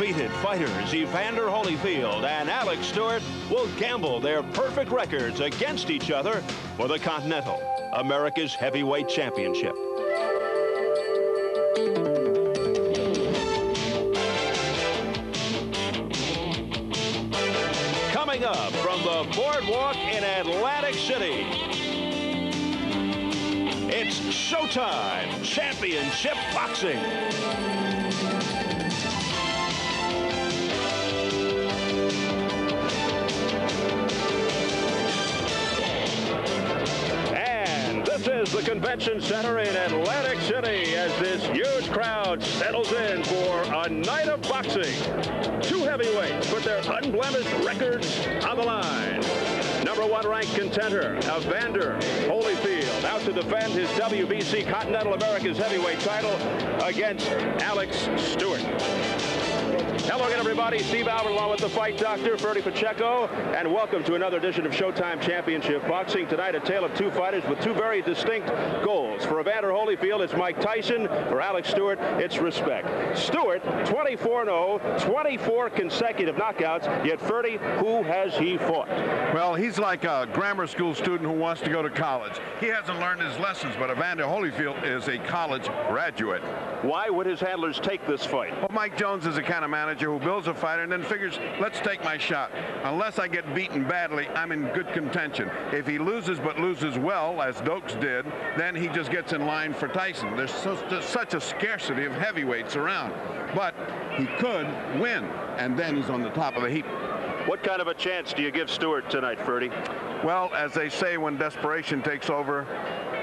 undefeated fighters Evander Holyfield and Alex Stewart will gamble their perfect records against each other for the Continental, America's Heavyweight Championship. Coming up from the boardwalk in Atlantic City, it's Showtime Championship Boxing. This is the convention center in Atlantic City as this huge crowd settles in for a night of boxing. Two heavyweights put their unblemished records on the line. Number one ranked contender, Evander Holyfield, out to defend his WBC Continental America's heavyweight title against Alex Stewart. Hello again, everybody. Steve Albert along with the fight doctor, Ferdy Pacheco, and welcome to another edition of Showtime Championship Boxing. Tonight, a tale of two fighters with two very distinct goals. For Evander Holyfield, it's Mike Tyson. For Alex Stewart, it's respect. Stewart, 24-0, 24 consecutive knockouts, yet Ferdy, who has he fought? Well, he's like a grammar school student who wants to go to college. He hasn't learned his lessons, but Evander Holyfield is a college graduate. Why would his handlers take this fight? Well, Mike Jones is the kind of manager who builds a fighter and then figures, let's take my shot. Unless I get beaten badly, I'm in good contention. If he loses but loses well, as Dokes did, then he just gets in line for Tyson. There's so, such a scarcity of heavyweights around. But he could win, and then he's on the top of the heap. What kind of a chance do you give Stewart tonight, Ferdy? Well, as they say when desperation takes over,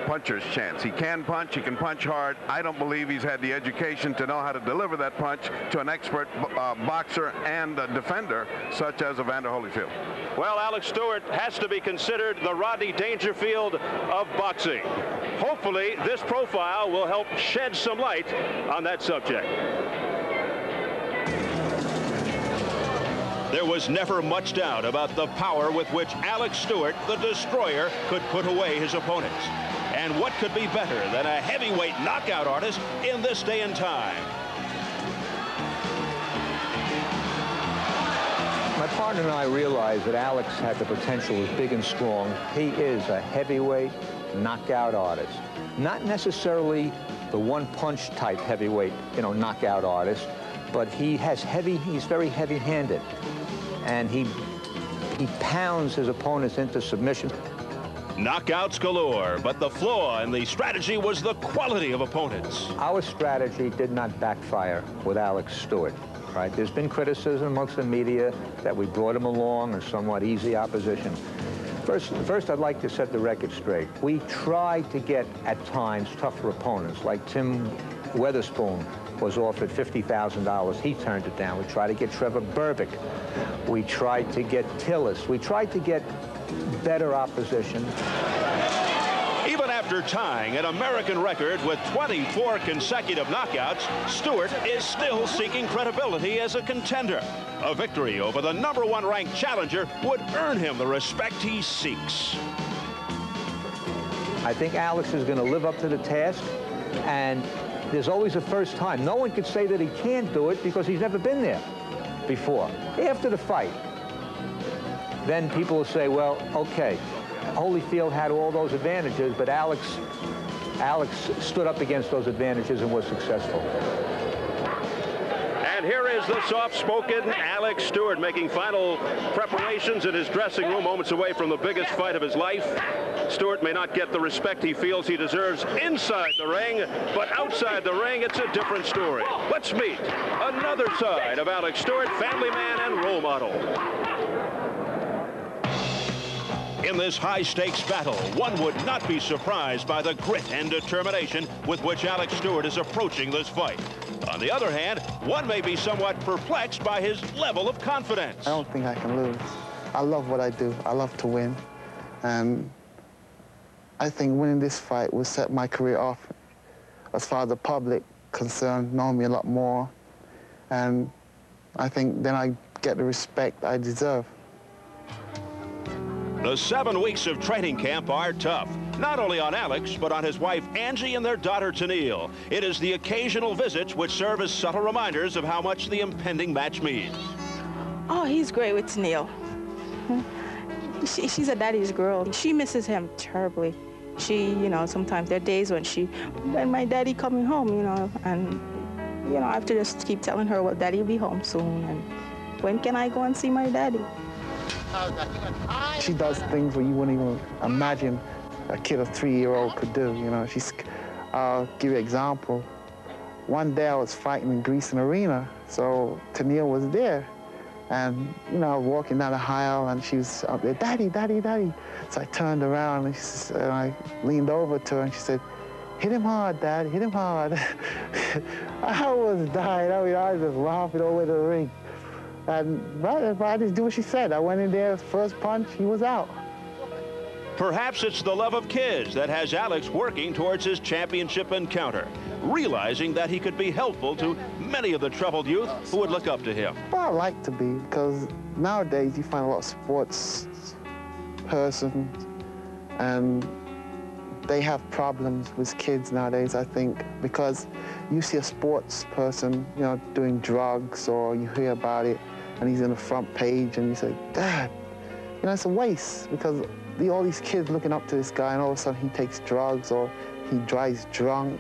puncher's chance. He can punch, he can punch hard. I don't believe he's had the education to know how to deliver that punch to an expert uh, boxer and defender such as Evander Holyfield. Well, Alex Stewart has to be considered the Rodney Dangerfield of boxing. Hopefully, this profile will help shed some light on that subject. There was never much doubt about the power with which Alex Stewart, the destroyer, could put away his opponents. And what could be better than a heavyweight knockout artist in this day and time? My partner and I realized that Alex had the potential as big and strong. He is a heavyweight knockout artist. Not necessarily the one-punch type heavyweight, you know, knockout artist, but he has heavy, he's very heavy-handed. And he, he pounds his opponents into submission. Knockouts galore, but the flaw in the strategy was the quality of opponents. Our strategy did not backfire with Alex Stewart. Right? There's been criticism amongst the media that we brought him along in somewhat easy opposition. First, first, I'd like to set the record straight. We tried to get, at times, tougher opponents, like Tim Witherspoon was offered $50,000. He turned it down. We tried to get Trevor Berbick. We tried to get Tillis. We tried to get better opposition. Even after tying an American record with 24 consecutive knockouts, Stewart is still seeking credibility as a contender. A victory over the number one ranked challenger would earn him the respect he seeks. I think Alex is going to live up to the task, and there's always a first time. No one could say that he can't do it because he's never been there before. After the fight, then people will say, well, okay, Holyfield had all those advantages, but Alex, Alex stood up against those advantages and was successful. And here is the soft-spoken Alex Stewart making final preparations in his dressing room moments away from the biggest fight of his life. Stewart may not get the respect he feels he deserves inside the ring, but outside the ring, it's a different story. Let's meet another side of Alex Stewart, family man and role model. In this high-stakes battle, one would not be surprised by the grit and determination with which Alex Stewart is approaching this fight. On the other hand, one may be somewhat perplexed by his level of confidence. I don't think I can lose. I love what I do. I love to win. And I think winning this fight will set my career off as far as the public concerned, know me a lot more. And I think then I get the respect I deserve. The seven weeks of training camp are tough. Not only on Alex, but on his wife Angie and their daughter Tennille. It is the occasional visits which serve as subtle reminders of how much the impending match means. Oh, he's great with Tennille. She, she's a daddy's girl. She misses him terribly. She, you know, sometimes there are days when she, when my daddy coming home, you know, and, you know, I have to just keep telling her, well, daddy will be home soon, and when can I go and see my daddy? She does things where you wouldn't even imagine a kid of three-year-old could do, you know. She's, I'll give you an example. One day I was fighting in Greece Greasing Arena, so Tennille was there. And, you know, I was walking down the aisle and she was up there, Daddy, Daddy, Daddy. So I turned around and, she, and I leaned over to her and she said, hit him hard, Dad, hit him hard. I was dying. I mean, I was just laughing all over the ring. And but I just do what she said. I went in there, first punch, he was out. Perhaps it's the love of kids that has Alex working towards his championship encounter, realizing that he could be helpful to many of the troubled youth who would look up to him. Well, I like to be, because nowadays you find a lot of sports persons, and they have problems with kids nowadays, I think, because you see a sports person, you know, doing drugs, or you hear about it, and he's in the front page, and you say, Dad, you know, it's a waste, because all these kids looking up to this guy, and all of a sudden he takes drugs or he drives drunk.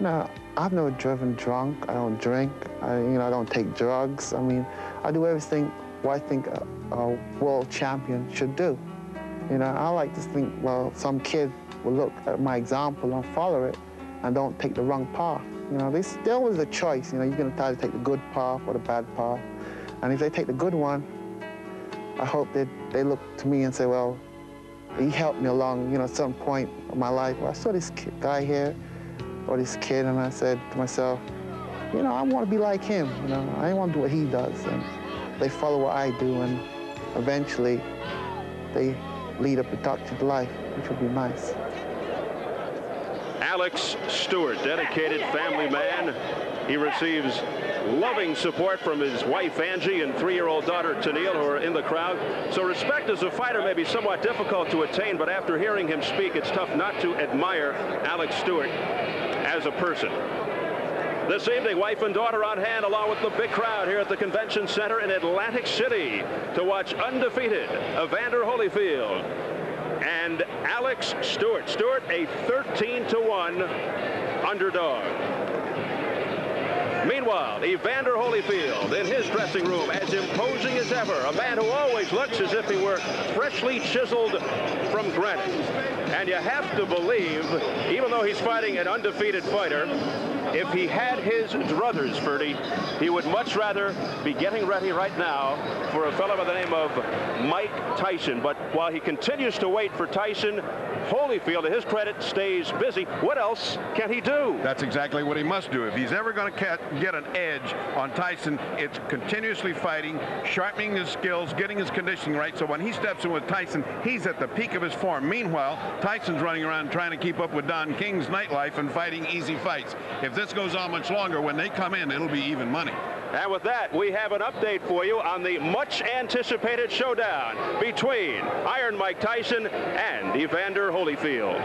No, I've never driven drunk. I don't drink. I, you know, I don't take drugs. I mean, I do everything what I think a, a world champion should do. You know, I like to think, well, some kid will look at my example and follow it and don't take the wrong path. You know, this, there was a choice. You know, you're going to try to take the good path or the bad path. And if they take the good one, I hope that they look to me and say, well, he helped me along, you know, at some point in my life. I saw this kid, guy here, or this kid, and I said to myself, you know, I want to be like him. You know, I want to do what he does. And they follow what I do, and eventually they lead a productive life, which would be nice. Alex Stewart, dedicated family man. He receives loving support from his wife Angie and three-year-old daughter Tennille who are in the crowd. So respect as a fighter may be somewhat difficult to attain, but after hearing him speak, it's tough not to admire Alex Stewart as a person. This evening, wife and daughter on hand along with the big crowd here at the Convention Center in Atlantic City to watch undefeated Evander Holyfield and Alex Stewart. Stewart, a 13 to 1 underdog. Meanwhile, Evander Holyfield in his dressing room as imposing as ever, a man who always looks as if he were freshly chiseled from granite. And you have to believe, even though he's fighting an undefeated fighter, if he had his druthers, Ferdy, he would much rather be getting ready right now for a fellow by the name of Mike Tyson. But while he continues to wait for Tyson, Holyfield, to his credit, stays busy. What else can he do? That's exactly what he must do. If he's ever going to get an edge on Tyson, it's continuously fighting, sharpening his skills, getting his conditioning right. So when he steps in with Tyson, he's at the peak of his form. Meanwhile, Tyson's running around trying to keep up with Don King's nightlife and fighting easy fights. If this goes on much longer, when they come in, it'll be even money. And with that, we have an update for you on the much anticipated showdown between Iron Mike Tyson and Evander Holyfield.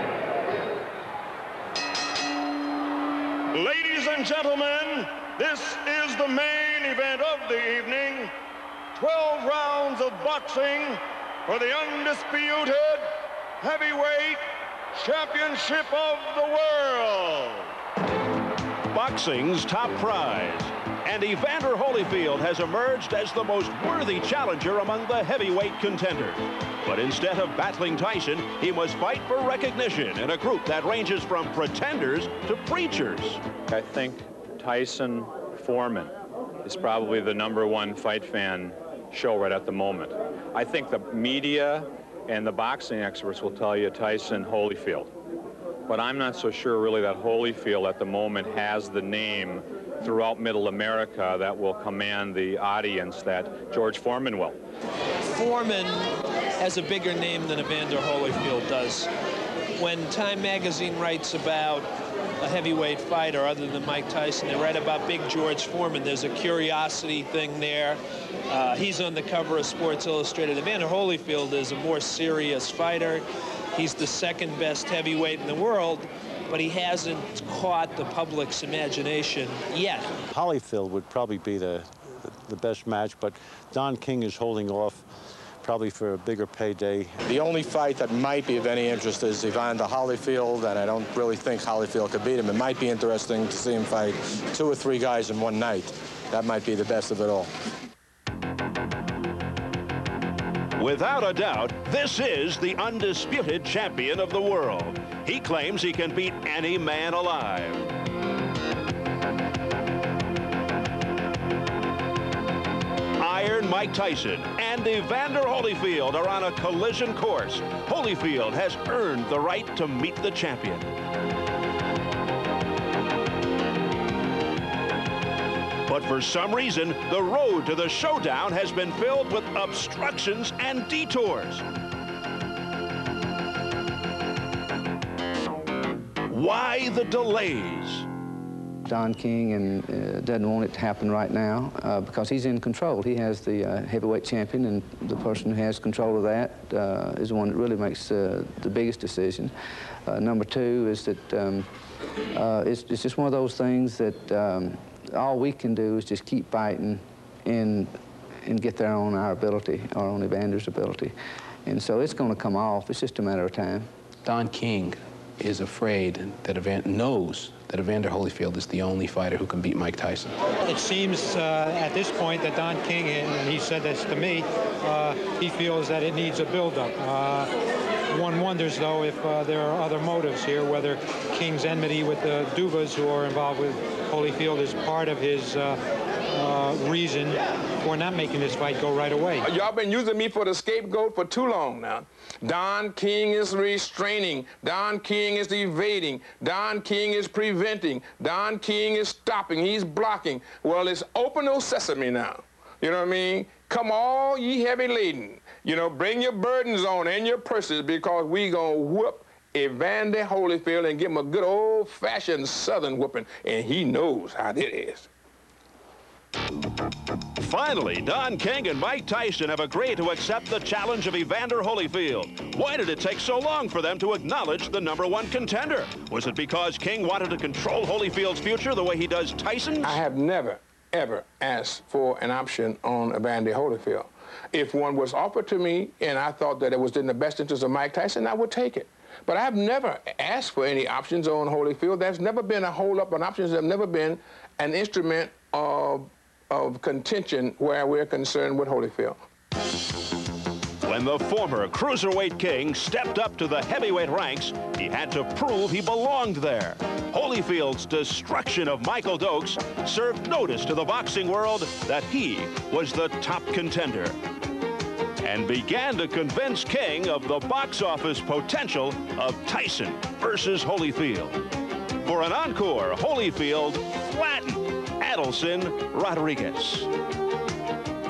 Ladies and gentlemen, this is the main event of the evening. 12 rounds of boxing for the undisputed heavyweight championship of the world. Boxing's top prize and Evander Holyfield has emerged as the most worthy challenger among the heavyweight contenders. But instead of battling Tyson, he must fight for recognition in a group that ranges from pretenders to preachers. I think Tyson Foreman is probably the number one fight fan show right at the moment. I think the media and the boxing experts will tell you Tyson Holyfield. But I'm not so sure really that Holyfield at the moment has the name throughout middle America that will command the audience that George Foreman will. Foreman has a bigger name than Evander Holyfield does. When Time magazine writes about a heavyweight fighter other than Mike Tyson, they write about Big George Foreman. There's a curiosity thing there. Uh, he's on the cover of Sports Illustrated. Evander Holyfield is a more serious fighter. He's the second best heavyweight in the world, but he hasn't caught the public's imagination yet. Holyfield would probably be the, the best match, but Don King is holding off probably for a bigger payday. The only fight that might be of any interest is Evander Holyfield, and I don't really think Holyfield could beat him. It might be interesting to see him fight two or three guys in one night. That might be the best of it all. Without a doubt, this is the undisputed champion of the world. He claims he can beat any man alive. Iron Mike Tyson and Evander Holyfield are on a collision course. Holyfield has earned the right to meet the champion. But for some reason, the road to the showdown has been filled with obstructions and detours. Why the delays? Don King and uh, doesn't want it to happen right now uh, because he's in control. He has the uh, heavyweight champion, and the person who has control of that uh, is the one that really makes uh, the biggest decision. Uh, number two is that um, it's, it's, just one of those things that um, all we can do is just keep fighting and, and get there on our ability, our on Evander's ability. And so it's going to come off. It's just a matter of time. Don King is afraid that Evander knows that Evander Holyfield is the only fighter who can beat Mike Tyson. It seems uh, at this point that Don King, and he said this to me, uh, he feels that it needs a buildup. Uh, one wonders, though, if uh, there are other motives here, whether King's enmity with the Duvas who are involved with Holyfield is part of his uh, uh, reason for not making this fight go right away. Y'all been using me for the scapegoat for too long now. Don King is restraining. Don King is evading. Don King is preventing. Don King is stopping. He's blocking. Well, it's open no sesame now. You know what I mean? Come all ye heavy laden. You know, bring your burdens on and your purses because we gonna whoop Evander Holyfield and give him a good old-fashioned southern whooping, and he knows how that is. Finally, Don King and Mike Tyson have agreed to accept the challenge of Evander Holyfield. Why did it take so long for them to acknowledge the number one contender? Was it because King wanted to control Holyfield's future the way he does Tyson's? I have never, ever asked for an option on Evander Holyfield. If one was offered to me and I thought that it was in the best interest of Mike Tyson, I would take it. But I've never asked for any options on Holyfield. There's never been a hold up on options. There's never been an instrument of of contention where we're concerned with Holyfield. When the former cruiserweight king stepped up to the heavyweight ranks, he had to prove he belonged there. Holyfield's destruction of Michael Dokes served notice to the boxing world that he was the top contender and began to convince King of the box office potential of Tyson versus Holyfield. For an encore, Holyfield flattened Adilson Rodrigues.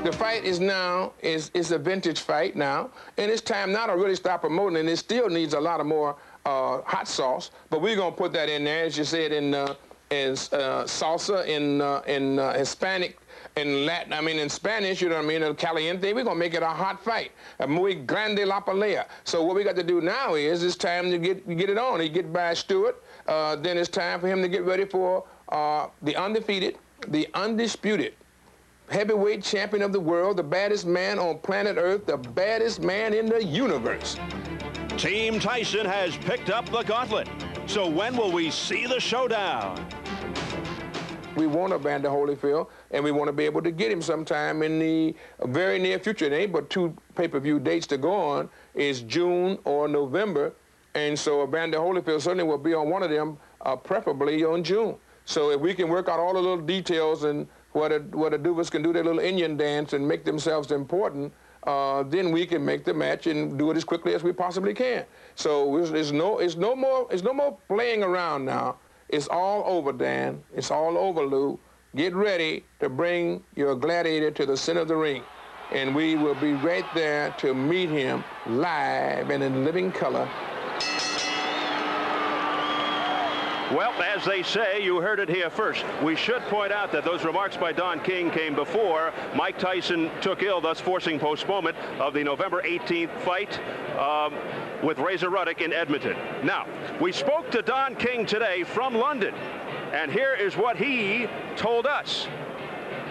The fight is now, is, is a vintage fight now, and it's time now to really start promoting, and it still needs a lot of more uh, hot sauce, but we're going to put that in there, as you said, in, uh, as uh, salsa, in, uh, in uh, Hispanic in Latin, I mean in Spanish, you know what I mean, el caliente, we're gonna make it a hot fight, a muy grande la pelea. So what we got to do now is it's time to get get it on. He get by Stewart, uh, then it's time for him to get ready for the undefeated the undisputed heavyweight champion of the world, the baddest man on planet Earth, the baddest man in the universe. Team Tyson has picked up the gauntlet. So when will we see the showdown? We want to Evander Holyfield, and we want to be able to get him sometime in the very near future. It ain't but two pay-per-view dates to go on. Is June or November. And so Evander Holyfield certainly will be on one of them, uh, preferably on June. So if we can work out all the little details and what a, what a Duvas can do their little Indian dance and make themselves important, uh, then we can make the match and do it as quickly as we possibly can. So it's, no, it's no more, it's no more playing around now. It's all over, Dan. It's all over, Lou. Get ready to bring your gladiator to the center of the ring. And we will be right there to meet him live and in living color Well, as they say, you heard it here first. We should point out that those remarks by Don King came before Mike Tyson took ill, thus forcing postponement of the November 18th fight um, with Razor Ruddock in Edmonton. Now, we spoke to Don King today from London, and here is what he told us.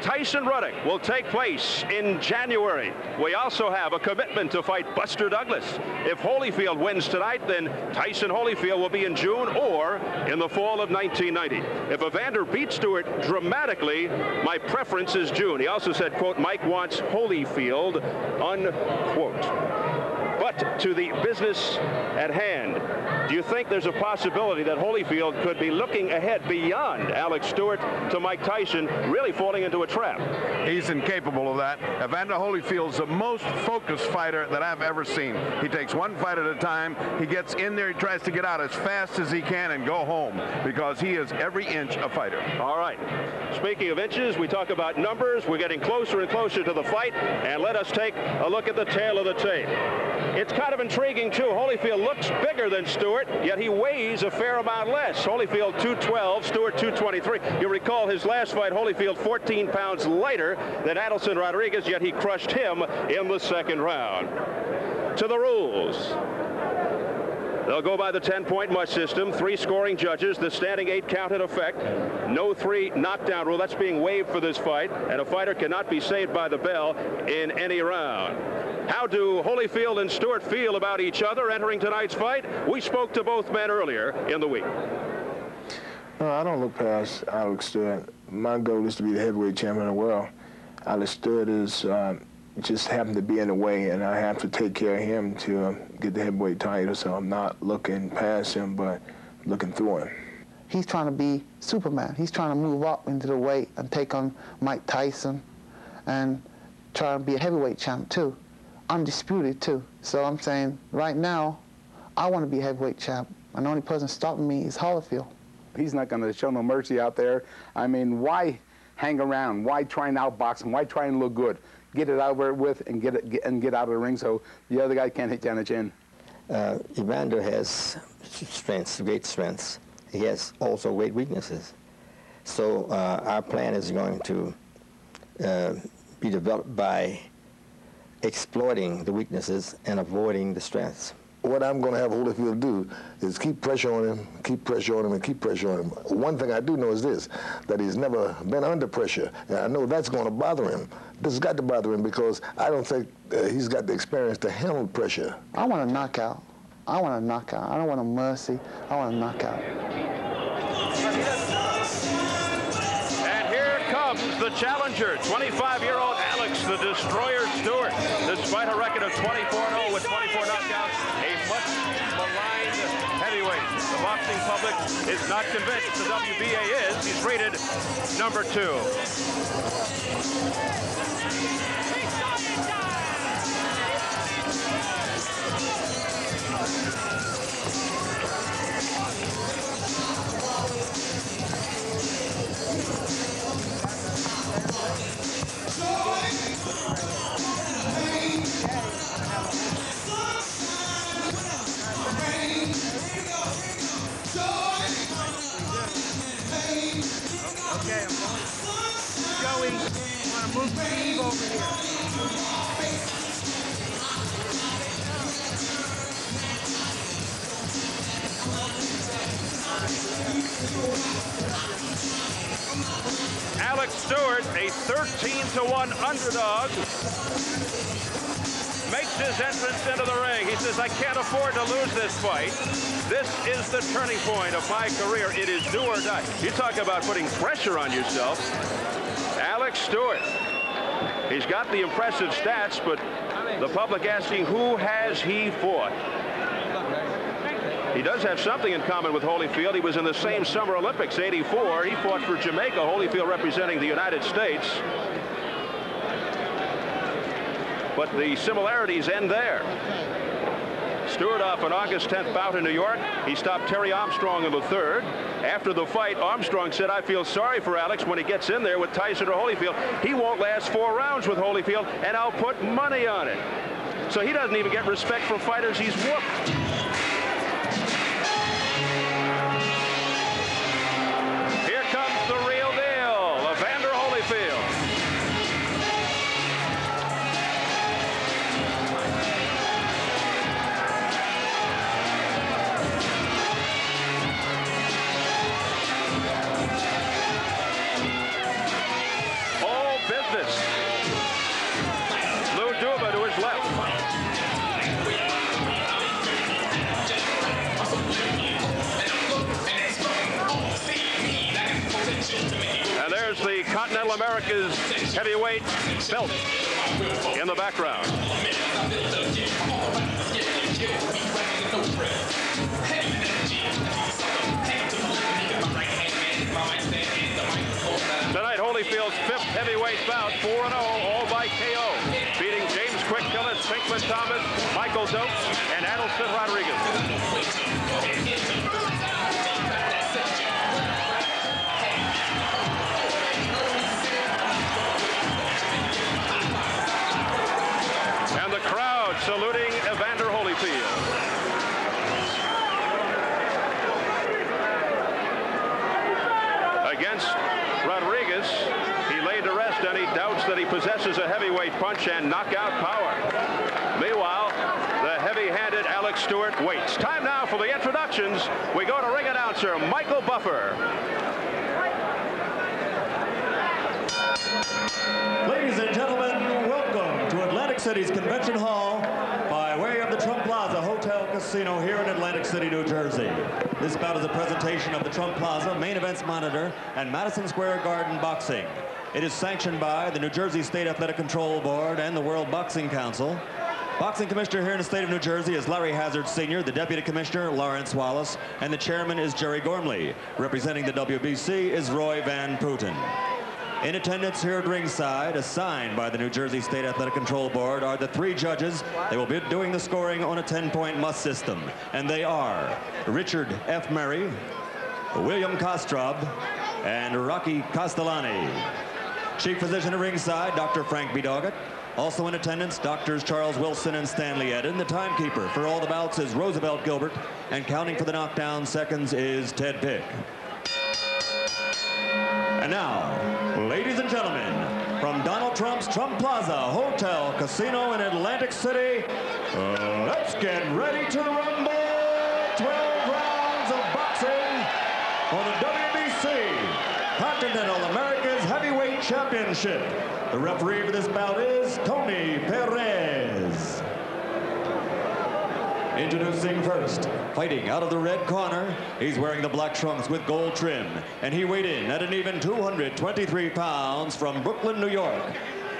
Tyson Ruddock will take place in January. We also have a commitment to fight Buster Douglas. If Holyfield wins tonight, then Tyson Holyfield will be in June or in the fall of 1990. If Evander beats Stewart dramatically, my preference is June. He also said, quote, Mike wants Holyfield, unquote. But to the business at hand, do you think there's a possibility that Holyfield could be looking ahead beyond Alex Stewart to Mike Tyson, really falling into a trap? He's incapable of that. Evander Holyfield's the most focused fighter that I've ever seen. He takes one fight at a time. He gets in there, he tries to get out as fast as he can and go home because he is every inch a fighter. All right. Speaking of inches, we talk about numbers. We're getting closer and closer to the fight, and let us take a look at the tale of the tape. It's kind of intriguing, too. Holyfield looks bigger than Stewart, yet he weighs a fair amount less. Holyfield 212, Stewart 223. You recall his last fight, Holyfield 14 pounds lighter than Adilson Rodrigues, yet he crushed him in the second round. To the rules. They'll go by the 10-point must system. Three scoring judges. The standing eight count in effect. No three knockdown rule. That's being waived for this fight. And a fighter cannot be saved by the bell in any round. How do Holyfield and Stewart feel about each other entering tonight's fight? We spoke to both men earlier in the week. No, I don't look past Alex Stewart. My goal is to be the heavyweight champion of the world. Alex Stewart is uh, just happened to be in the way, and I have to take care of him to uh, get the heavyweight title. So I'm not looking past him, but looking through him. He's trying to be Superman. He's trying to move up into the weight and take on Mike Tyson and try to be a heavyweight champ too undisputed too. So I'm saying right now, I want to be a heavyweight champ. And the only person stopping me is Holyfield. He's not going to show no mercy out there. I mean, why hang around? Why try and outbox him? Why try and look good? Get it over with and get it get, and get out of the ring so the other guy can't hit you on the chin. Uh, Evander has strengths, great strengths. He has also great weaknesses. So uh, our plan is going to uh, be developed by exploiting the weaknesses and avoiding the strengths. What I'm going to have Holyfield do is keep pressure on him, keep pressure on him, and keep pressure on him. One thing I do know is this, that he's never been under pressure. And I know that's going to bother him. This has got to bother him because I don't think uh, he's got the experience to handle pressure. I want a knockout. I want a knockout. I don't want a mercy. I want a knockout. And here comes the challenger, 25-year-old Alex the Destroyer Stewart. Despite a record of 24-0 with 24 knockouts, public is not convinced the WBA is. He's rated number two. Stewart, a 13 to 1 underdog, makes his entrance into the ring. He says, I can't afford to lose this fight. This is the turning point of my career. It is do or die. You talk about putting pressure on yourself. Alex Stewart. He's got the impressive stats, but the public asking, who has he fought? He does have something in common with Holyfield. He was in the same Summer Olympics, 84. He fought for Jamaica, Holyfield representing the United States. But the similarities end there. Stewart off an August 10th bout in New York. He stopped Terry Armstrong in the third. After the fight, Armstrong said, I feel sorry for Alex when he gets in there with Tyson or Holyfield. He won't last four rounds with Holyfield, and I'll put money on it. So he doesn't even get respect from fighters he's whooped. America's heavyweight belt in the background. Tonight, Holyfield's fifth heavyweight bout, 4-0, all by KO, beating James Quick Tillis, Pinklon Thomas, Michael Dokes, and Adilson Rodrigues. Doubts that he possesses a heavyweight punch and knockout power. Meanwhile, the heavy-handed Alex Stewart waits. Time now for the introductions. We go to ring announcer Michael Buffer. Ladies and gentlemen, welcome to Atlantic City's Convention Hall by way of the Trump Plaza Hotel Casino here in Atlantic City, New Jersey. This bout is a presentation of the Trump Plaza Main Events Monitor and Madison Square Garden Boxing. It is sanctioned by the New Jersey State Athletic Control Board and the World Boxing Council. Boxing commissioner here in the state of New Jersey is Larry Hazard Sr., the deputy commissioner, Lawrence Wallace, and the chairman is Jerry Gormley. Representing the WBC is Roy Van Putten. In attendance here at ringside, assigned by the New Jersey State Athletic Control Board, are the three judges. They will be doing the scoring on a 10-point must system. And they are Richard F. Murray, William Kostrub, and Rocky Castellani. Chief physician at ringside, Dr. Frank B. Doggett. Also in attendance, doctors Charles Wilson and Stanley Eden. The timekeeper for all the bouts is Roosevelt Gilbert. And counting for the knockdown seconds is Ted Pick. And now, ladies and gentlemen, from Donald Trump's Trump Plaza Hotel Casino in Atlantic City, let's get ready to rumble. 12 rounds of boxing for the WBC Continental America's Heavyweight Championship. The referee for this bout is Tony Perez. Introducing first, fighting out of the red corner, he's wearing the black trunks with gold trim, and he weighed in at an even 223 pounds from Brooklyn, New York.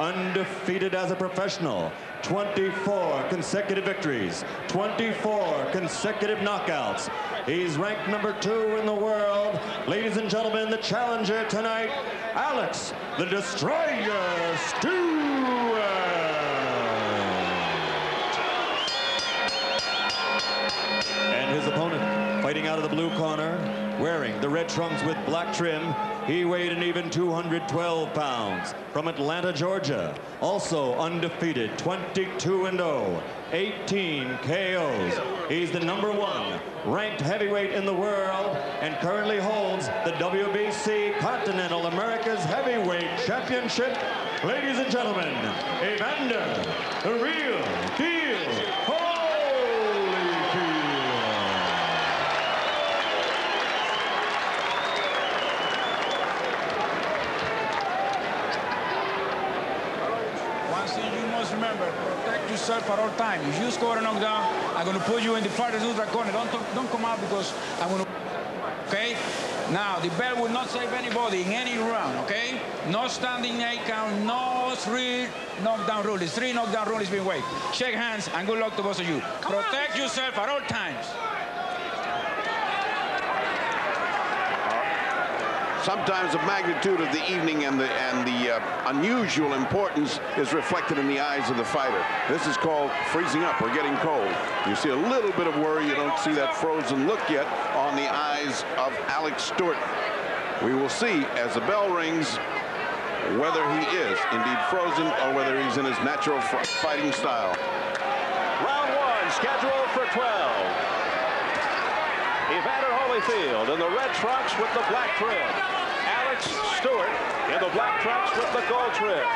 Undefeated as a professional, 24 consecutive victories, 24 consecutive knockouts. He's ranked number two in the world. Ladies and gentlemen, the challenger tonight, Alex the Destroyer Stewart. And his opponent, fighting out of the blue corner, wearing the red trunks with black trim. He weighed an even 212 pounds from Atlanta, Georgia. Also undefeated, 22 and 0, 18 KOs. He's the number one ranked heavyweight in the world and currently holds the WBC Continental America's Heavyweight Championship. Ladies and gentlemen, Evander, the real deal One thing you must remember, yourself at all times. If you score a knockdown, I'm going to put you in the farthest ultra corner. Don't, don't come out because I'm going to... Okay? Now, the bell will not save anybody in any round, okay? No standing eight count, no three knockdown rule. It's three knockdown rule is being waived. Shake hands and good luck to both of you. Protect yourself at all times. Sometimes the magnitude of the evening and the and the uh, unusual importance is reflected in the eyes of the fighter. This is called freezing up or getting cold. You see a little bit of worry. You don't see that frozen look yet on the eyes of Alex Stewart. We will see as the bell rings whether he is indeed frozen or whether he's in his natural fighting style. Round one, scheduled for 12. Evander Holyfield in the red trunks with the black trim. Alex Stewart in the black trunks with the gold trim.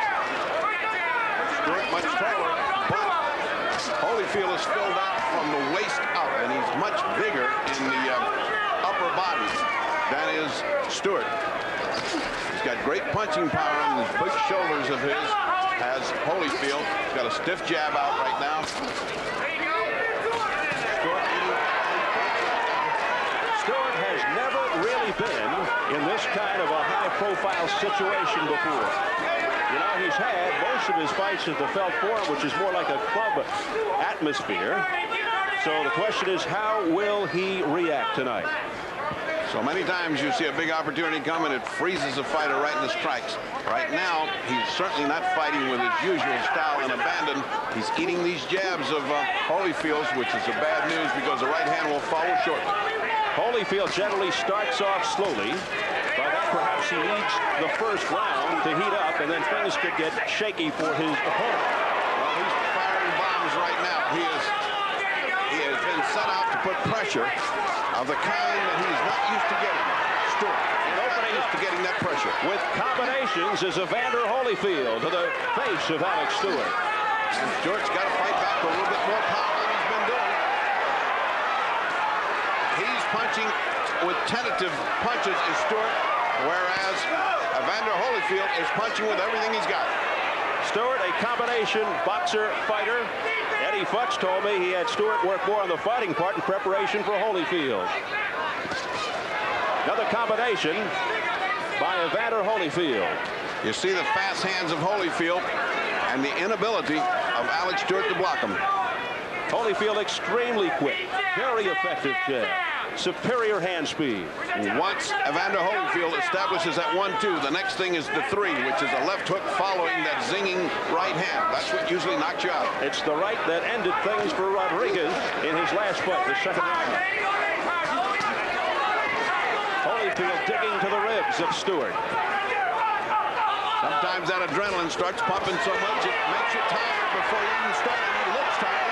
Stewart much taller, but Holyfield is filled out from the waist up, and he's much bigger in the uh, upper body than is Stewart. He's got great punching power on these big shoulders of his, has Holyfield. He's got a stiff jab out right now. Stewart has never really really been in this kind of a high-profile situation before. You know, he's had most of his fights at the Felt Forum, which is more like a club atmosphere. So the question is, how will he react tonight? So many times you see a big opportunity come and it freezes a fighter right in the strikes. Right now, he's certainly not fighting with his usual style and abandon. He's eating these jabs of uh, Holyfield's, which is a bad news because the right hand will follow shortly. Holyfield generally starts off slowly. By that, perhaps he needs the first round to heat up, and then things could get shaky for his opponent. Well, he's firing bombs right now. He is he has been set out to put pressure of the kind that he's not used to getting. Stewart, and opening used to getting that pressure. With combinations is Evander Holyfield to the face of Alex Stewart. And Stewart's got to fight back a little bit more power than he's been doing. He's punching with tentative punches is Stewart, whereas Evander Holyfield is punching with everything he's got. Stewart, a combination boxer fighter. Eddie Futch told me he had Stewart work more on the fighting part in preparation for Holyfield. Another combination by Evander Holyfield. You see the fast hands of Holyfield and the inability of Alex Stewart to block him. Holyfield extremely quick, very effective jab, superior hand speed. Once Evander Holyfield establishes that one-two, the next thing is the three, which is a left hook following that zinging right hand. That's what usually knocks you out. It's the right that ended things for Rodrigues in his last fight, the second round. Holyfield digging to the ribs of Stewart. Sometimes that adrenaline starts pumping so much it makes you tired before you even start. And he looks tired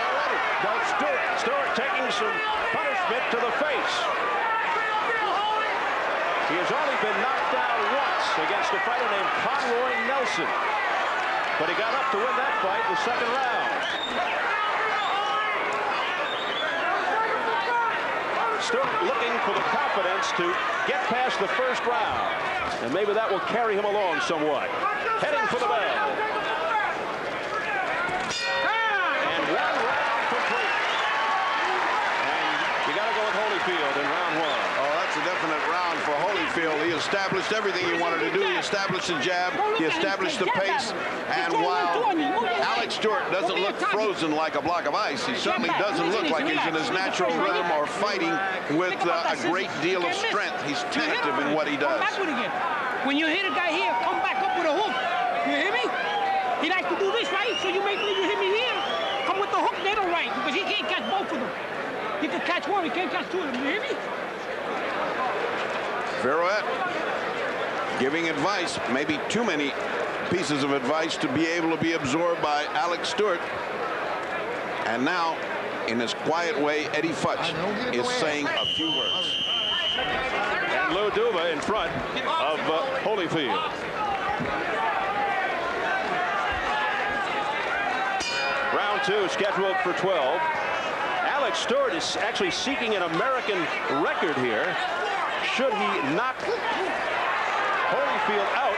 Does Stewart. Stewart taking some punishment to the face. He has only been knocked down once against a fighter named Conroy Nelson. But he got up to win that fight in the second round. Stewart looking for the confidence to get past the first round. And maybe that will carry him along somewhat. Heading for the bell. And one round complete. And you got to go with Holyfield in round one. Oh, that's a definite round for Holyfield. He established everything he wanted to do. He established the jab. He established the pace. And while Alex Stewart doesn't look frozen like a block of ice, he certainly doesn't look like he's in his natural rhythm or fighting with uh, a great deal of strength. He's tentative in what he does. When you hit a guy here, come back up with a hook. You hear me? He likes to do this, right? So you make me, you hit me here. Come with the hook, they don't right, because he can't catch both of them. He can catch one, he can't catch two of them. You hear me? Virouette giving advice, maybe too many pieces of advice to be able to be absorbed by Alex Stewart. And now, in his quiet way, Eddie Futch is saying a few words. And Lou Duva in front of uh, Holyfield. Round two scheduled for 12. Alex Stewart is actually seeking an American record here. Should he knock Holyfield out,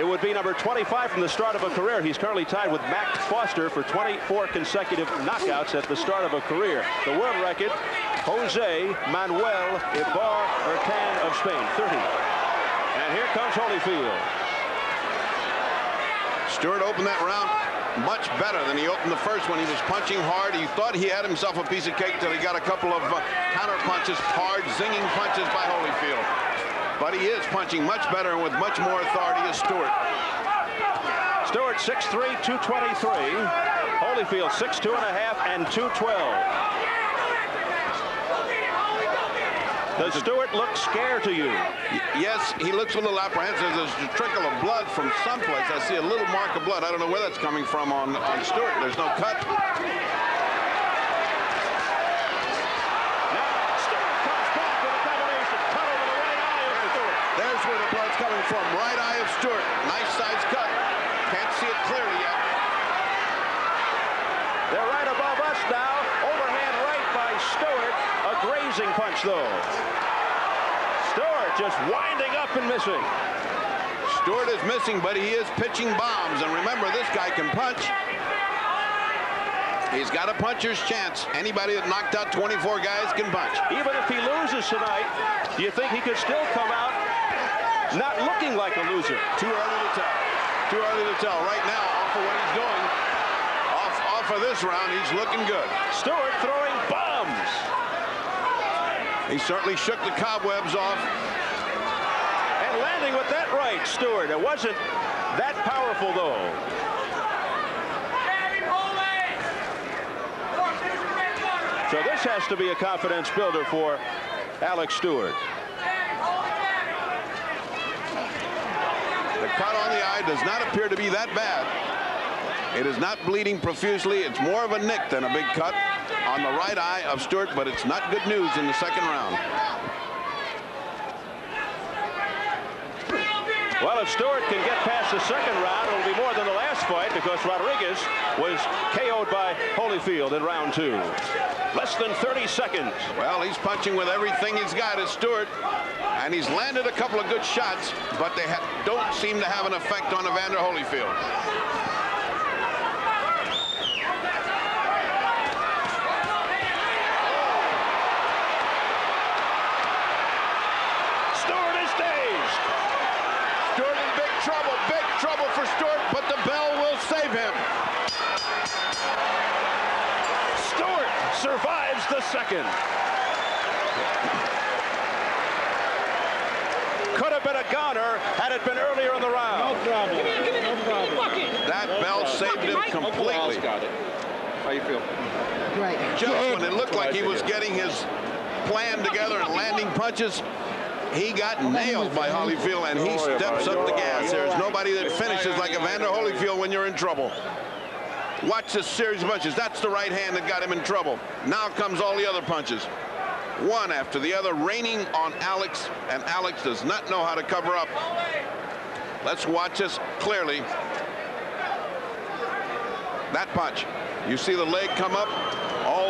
it would be number 25 from the start of a career. He's currently tied with Mac Foster for 24 consecutive knockouts at the start of a career. The world record, Jose Manuel Ibar of Spain, 30. And here comes Holyfield. Stewart opened that round much better than he opened the first one. He was punching hard. He thought he had himself a piece of cake till he got a couple of uh, counter punches, hard, zinging punches by Holyfield. But he is punching much better and with much more authority as Stewart. Stewart 6'3", 223. Holyfield 6'2 and a half and 212. Does Stewart look scared to you? Yes, he looks a little apprehensive. There's a trickle of blood from someplace. I see a little mark of blood. I don't know where that's coming from on, on Stewart. There's no cut. There's where the blood's coming from. Right eye of Stewart. Nice size cut. Can't see it clearly yet. They're right above us now. Overhand right by Stewart. A punch, though. Stewart just winding up and missing. Stewart is missing, but he is pitching bombs. And remember, this guy can punch. He's got a puncher's chance. Anybody that knocked out 24 guys can punch. Even if he loses tonight, do you think he could still come out not looking like a loser? Too early to tell. Too early to tell. Right now, off of what he's doing, off, off of this round, he's looking good. Stewart throwing. He certainly shook the cobwebs off. And landing with that right, Stewart. It wasn't that powerful, though. So this has to be a confidence builder for Alex Stewart. The cut on the eye does not appear to be that bad. It is not bleeding profusely. It's more of a nick than a big cut on the right eye of Stewart, but it's not good news in the second round. Well, if Stewart can get past the second round, it'll be more than the last fight because Rodrigues was KO'd by Holyfield in round two. Less than 30 seconds. Well, he's punching with everything he's got at Stewart, and he's landed a couple of good shots, but they don't seem to have an effect on Evander Holyfield. Stewart is dazed. Stewart in big trouble, big trouble for Stewart, but the bell will save him. Stewart survives the second. Could have been a goner had it been earlier in the round. No problem. No problem. That bell saved him completely. got it. How you feel? Right. Just when it looked like he was getting his plan together and landing punches, he got nailed by Holyfield, and he steps up the gas. There's nobody that finishes like Evander Holyfield when you're in trouble. Watch this series of punches. That's the right hand that got him in trouble. Now comes all the other punches. One after the other, raining on Alex, and Alex does not know how to cover up. Let's watch this clearly. That punch. You see the leg come up,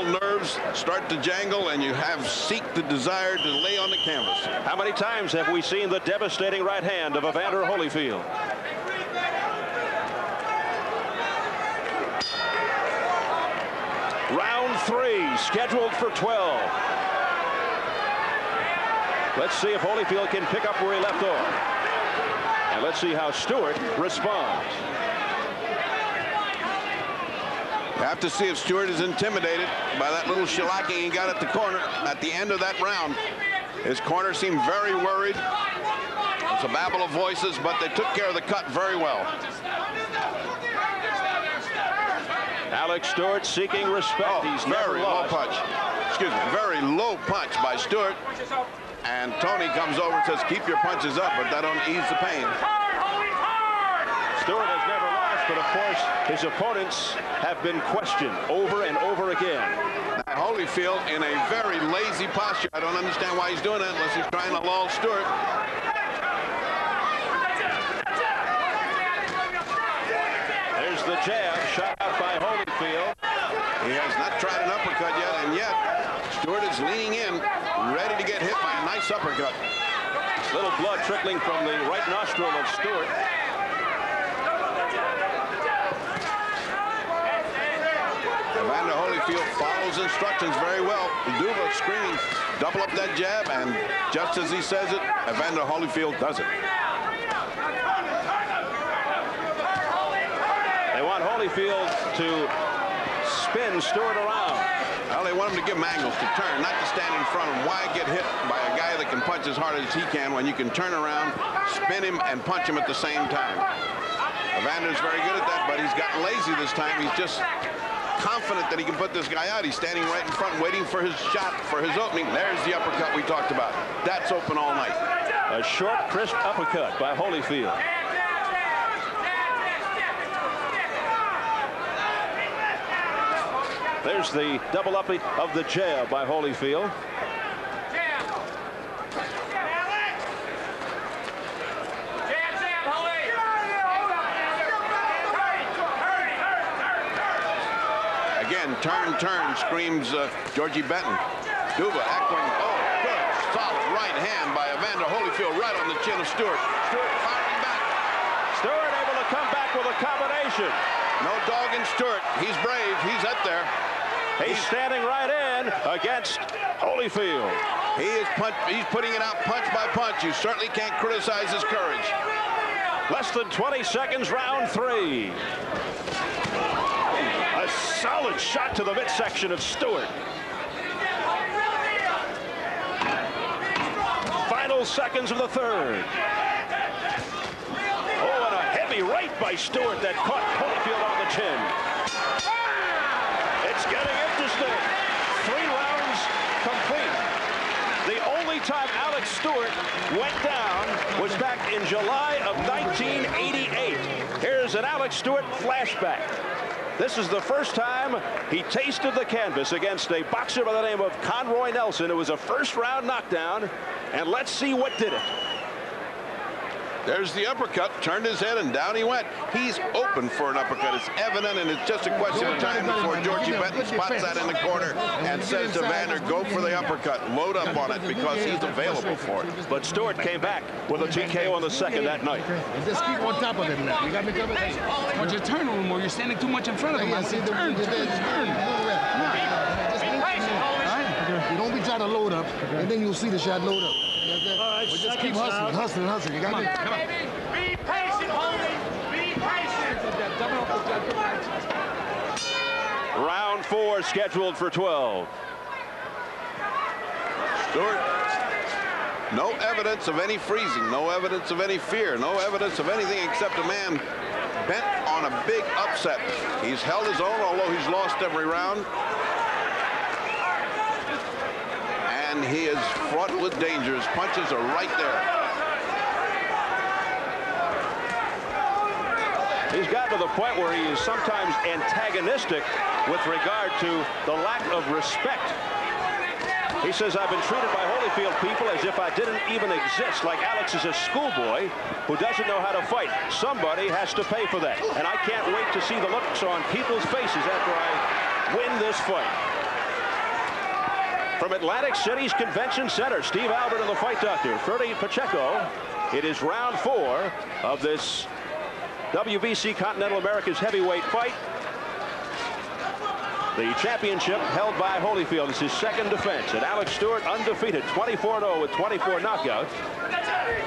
nerves start to jangle, and you have seek the desire to lay on the canvas. How many times have we seen the devastating right hand of Evander Holyfield? Round three, scheduled for 12. Let's see if Holyfield can pick up where he left off. And let's see how Stewart responds. You have to see if Stewart is intimidated by that little shellacking he got at the corner at the end of that round. His corner seemed very worried. It's a babble of voices, but they took care of the cut very well. Alex Stewart seeking respect. Oh, He's very low punch. Excuse me, very low punch by Stewart. And Tony comes over and says, keep your punches up, but that don't ease the pain. Stewart has never lost, but of course his opponents have been questioned over and over again. Now, Holyfield in a very lazy posture. I don't understand why he's doing that unless he's trying to lull Stewart. There's the jab shot out by Holyfield. He has not tried an uppercut yet, and yet Stewart is leaning in, ready to get hit by a nice uppercut. Little blood trickling from the right nostril of Stewart. Evander Holyfield follows instructions very well. Duva screaming, double up that jab, and just as he says it, Evander Holyfield does it. They want Holyfield to spin Stewart around. Well, they want him to give him angles to turn, not to stand in front of him. Why get hit by a guy that can punch as hard as he can when you can turn around, spin him, and punch him at the same time? Evander's very good at that, but he's gotten lazy this time. He's just confident that he can put this guy out. He's standing right in front, waiting for his shot, for his opening. There's the uppercut we talked about. That's open all night. A short, crisp uppercut by Holyfield. There's the double up of the jab by Holyfield. Again, turn, turn, screams uh, Georgie Benton. Duva echoing, oh, good, solid right hand by Evander Holyfield right on the chin of Stewart. Stewart firing back. Stewart able to come back with a combination. No dog in Stewart. He's brave. He's up there. He's standing right in against Holyfield. He is punch, he's putting it out punch by punch. You certainly can't criticize his courage. Less than 20 seconds, round three. Solid shot to the midsection of Stewart. Final seconds of the third. Oh, and a heavy right by Stewart that caught Holyfield on the chin. It's getting interesting. Three rounds complete. The only time Alex Stewart went down was back in July of 1988. Here's an Alex Stewart flashback. This is the first time he tasted the canvas against a boxer by the name of Conroy Nelson. It was a first round knockdown, and let's see what did it. There's the uppercut, turned his head, and down he went. He's open for an uppercut. It's evident, and it's just a question of time before Georgie Benton spots that in the corner and says to Vander, go for the uppercut. Load up on it because he's available for it. But Stewart came back with a TKO on the second that night. And just keep on top of him now. You got me covered? Once you turn a little more, you're standing too much in front of him. Yeah, I see, the, to turn, the, the, turn, turn. Just be- You don't be trying to load up, and then you'll see the shot load up. You understand? All right, But just keep hustling, sound. hustling, hustling. You got Come me? on, come on. Be patient, homie. Be patient. Round four scheduled for 12. Stewart, no evidence of any freezing, no evidence of any fear, no evidence of anything except a man bent on a big upset. He's held his own, although he's lost every round. And he is fraught with danger. His punches are right there. He's gotten to the point where he is sometimes antagonistic with regard to the lack of respect. He says, I've been treated by Holyfield people as if I didn't even exist, like Alex is a schoolboy who doesn't know how to fight. Somebody has to pay for that. And I can't wait to see the looks on people's faces after I win this fight. From Atlantic City's Convention Center, Steve Albert and the fight doctor, Ferdy Pacheco. It is round four of this WBC Continental America's heavyweight fight. The championship held by Holyfield is his second defense. And Alex Stewart undefeated, 24-0 with 24 knockouts.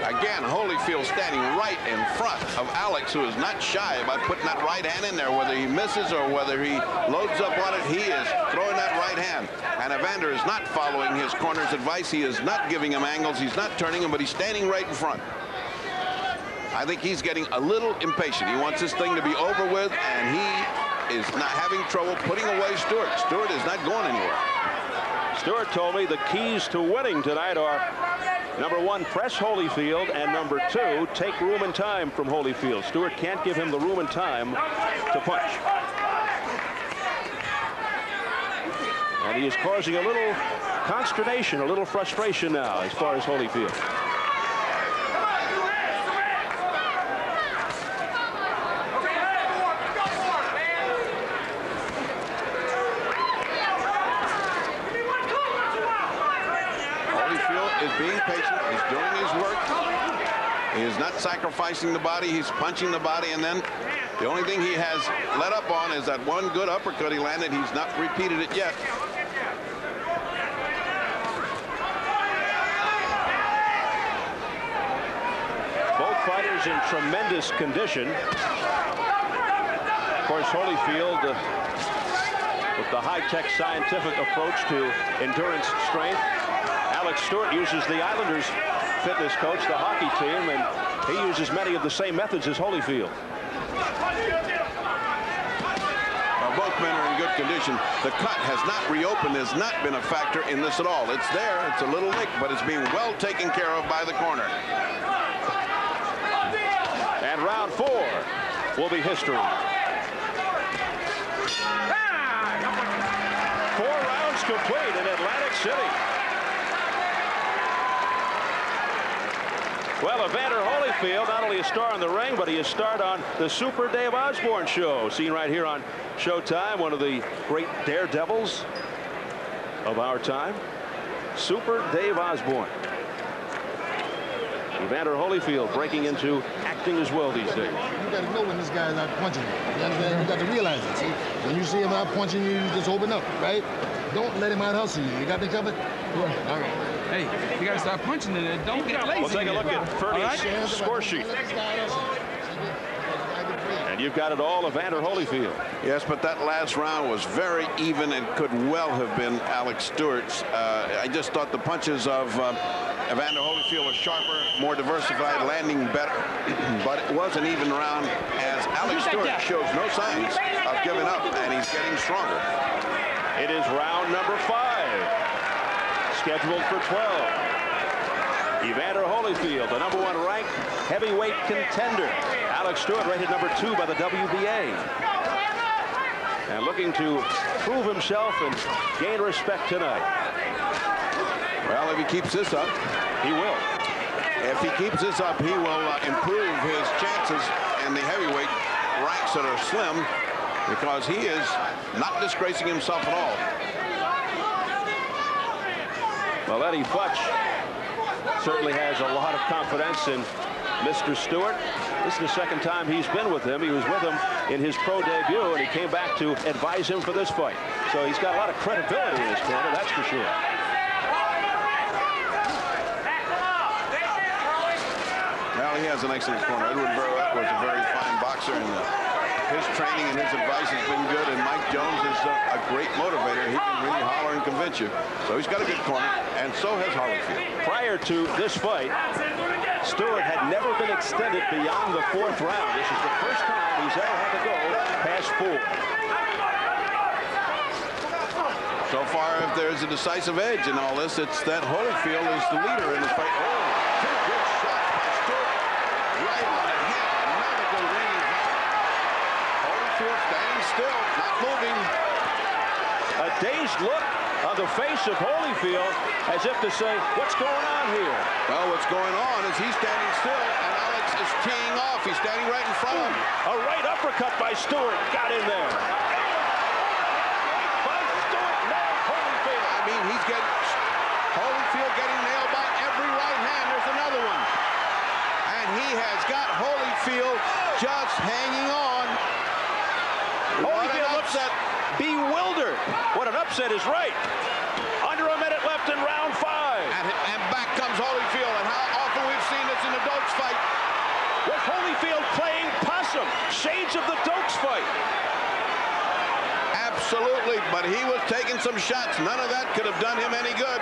Again, Holyfield standing right in front of Alex, who is not shy about putting that right hand in there. Whether he misses or whether he loads up on it, he is throwing that right hand. And Evander is not following his corner's advice. He is not giving him angles. He's not turning him, but he's standing right in front. I think he's getting a little impatient. He wants this thing to be over with, and he is not having trouble putting away Stewart. Stewart is not going anywhere. Stewart told me the keys to winning tonight are number one, press Holyfield, and number two, take room and time from Holyfield. Stewart can't give him the room and time to punch. And he is causing a little consternation, a little frustration now as far as Holyfield is being patient. He's doing his work. He is not sacrificing the body. He's punching the body, and then the only thing he has let up on is that one good uppercut he landed. He's not repeated it yet. Both fighters in tremendous condition. Of course, Holyfield uh, with the high-tech scientific approach to endurance strength. Alex Stewart uses the Islanders fitness coach, the hockey team, and he uses many of the same methods as Holyfield. Well, both men are in good condition. The cut has not reopened, has not been a factor in this at all. It's there, it's a little nick, but it's being well taken care of by the corner. And round four will be history. Four rounds complete in Atlantic City. Well, Evander Holyfield, not only a star in the ring, but he is starred on the Super Dave Osborne show, seen right here on Showtime, one of the great daredevils of our time. Super Dave Osborne. Evander Holyfield breaking into acting as well these days. You got to know when this guy's not punching you. You? You got to realize it. See, when you see him out punching you, you just open up, right? Don't let him out hustle you. You got me covered? Yeah. All right. Hey, you got to start punching in it. Don't get lazy. We'll take a look at Ferdy's right? score sheet. And you've got it all, Evander Holyfield. Yes, but that last round was very even and could well have been Alex Stewart's. Uh, I just thought the punches of uh, Evander Holyfield were sharper, more diversified, landing better. but it was an even round as Alex Stewart shows no signs of giving up, and he's getting stronger. It is round number five, scheduled for 12. Evander Holyfield, the number one ranked heavyweight contender. Alex Stewart rated number two by the WBA. And looking to prove himself and gain respect tonight. Well, if he keeps this up, he will. If he keeps this up, he will uh, improve his chances in the heavyweight ranks that are slim because he is not disgracing himself at all. Well, Eddie Futch certainly has a lot of confidence in Mr. Stewart. This is the second time he's been with him. He was with him in his pro debut, and he came back to advise him for this fight. So he's got a lot of credibility in his corner, that's for sure. Well, he has an excellent corner. Edward Burroughs was a very fine boxer, and uh, his training and his advice has been good. And Mike Jones is a, a great motivator. He can really holler and convince you. So he's got a good corner, and so has Holyfield. Prior to this fight, Stewart had never been extended beyond the fourth round. This is the first time he's ever had to go past four. So far, if there's a decisive edge in all this, it's that Holyfield is the leader in this fight. Oh, two good shots by Stewart. Right on the head. Another good range. Holyfield standing still, not moving. A dazed look on the face of Holyfield as if to say, what's going on here? Well, what's going on is he's standing still, and Alex is teeing off. He's standing right in front of him. A right uppercut by Stewart. Got in there. By Stewart, nailed Holyfield. I mean, he's getting Holyfield getting nailed by every right hand. There's another one. And he has got Holyfield just hanging on. Oh, Holyfield looks bewildered. What an upset is right. Under a minute left in round five. And, and back comes Holyfield. And how often we've seen this in the Dokes fight. Was Holyfield playing possum? Shades of the Dokes fight. Absolutely, but he was taking some shots. None of that could have done him any good.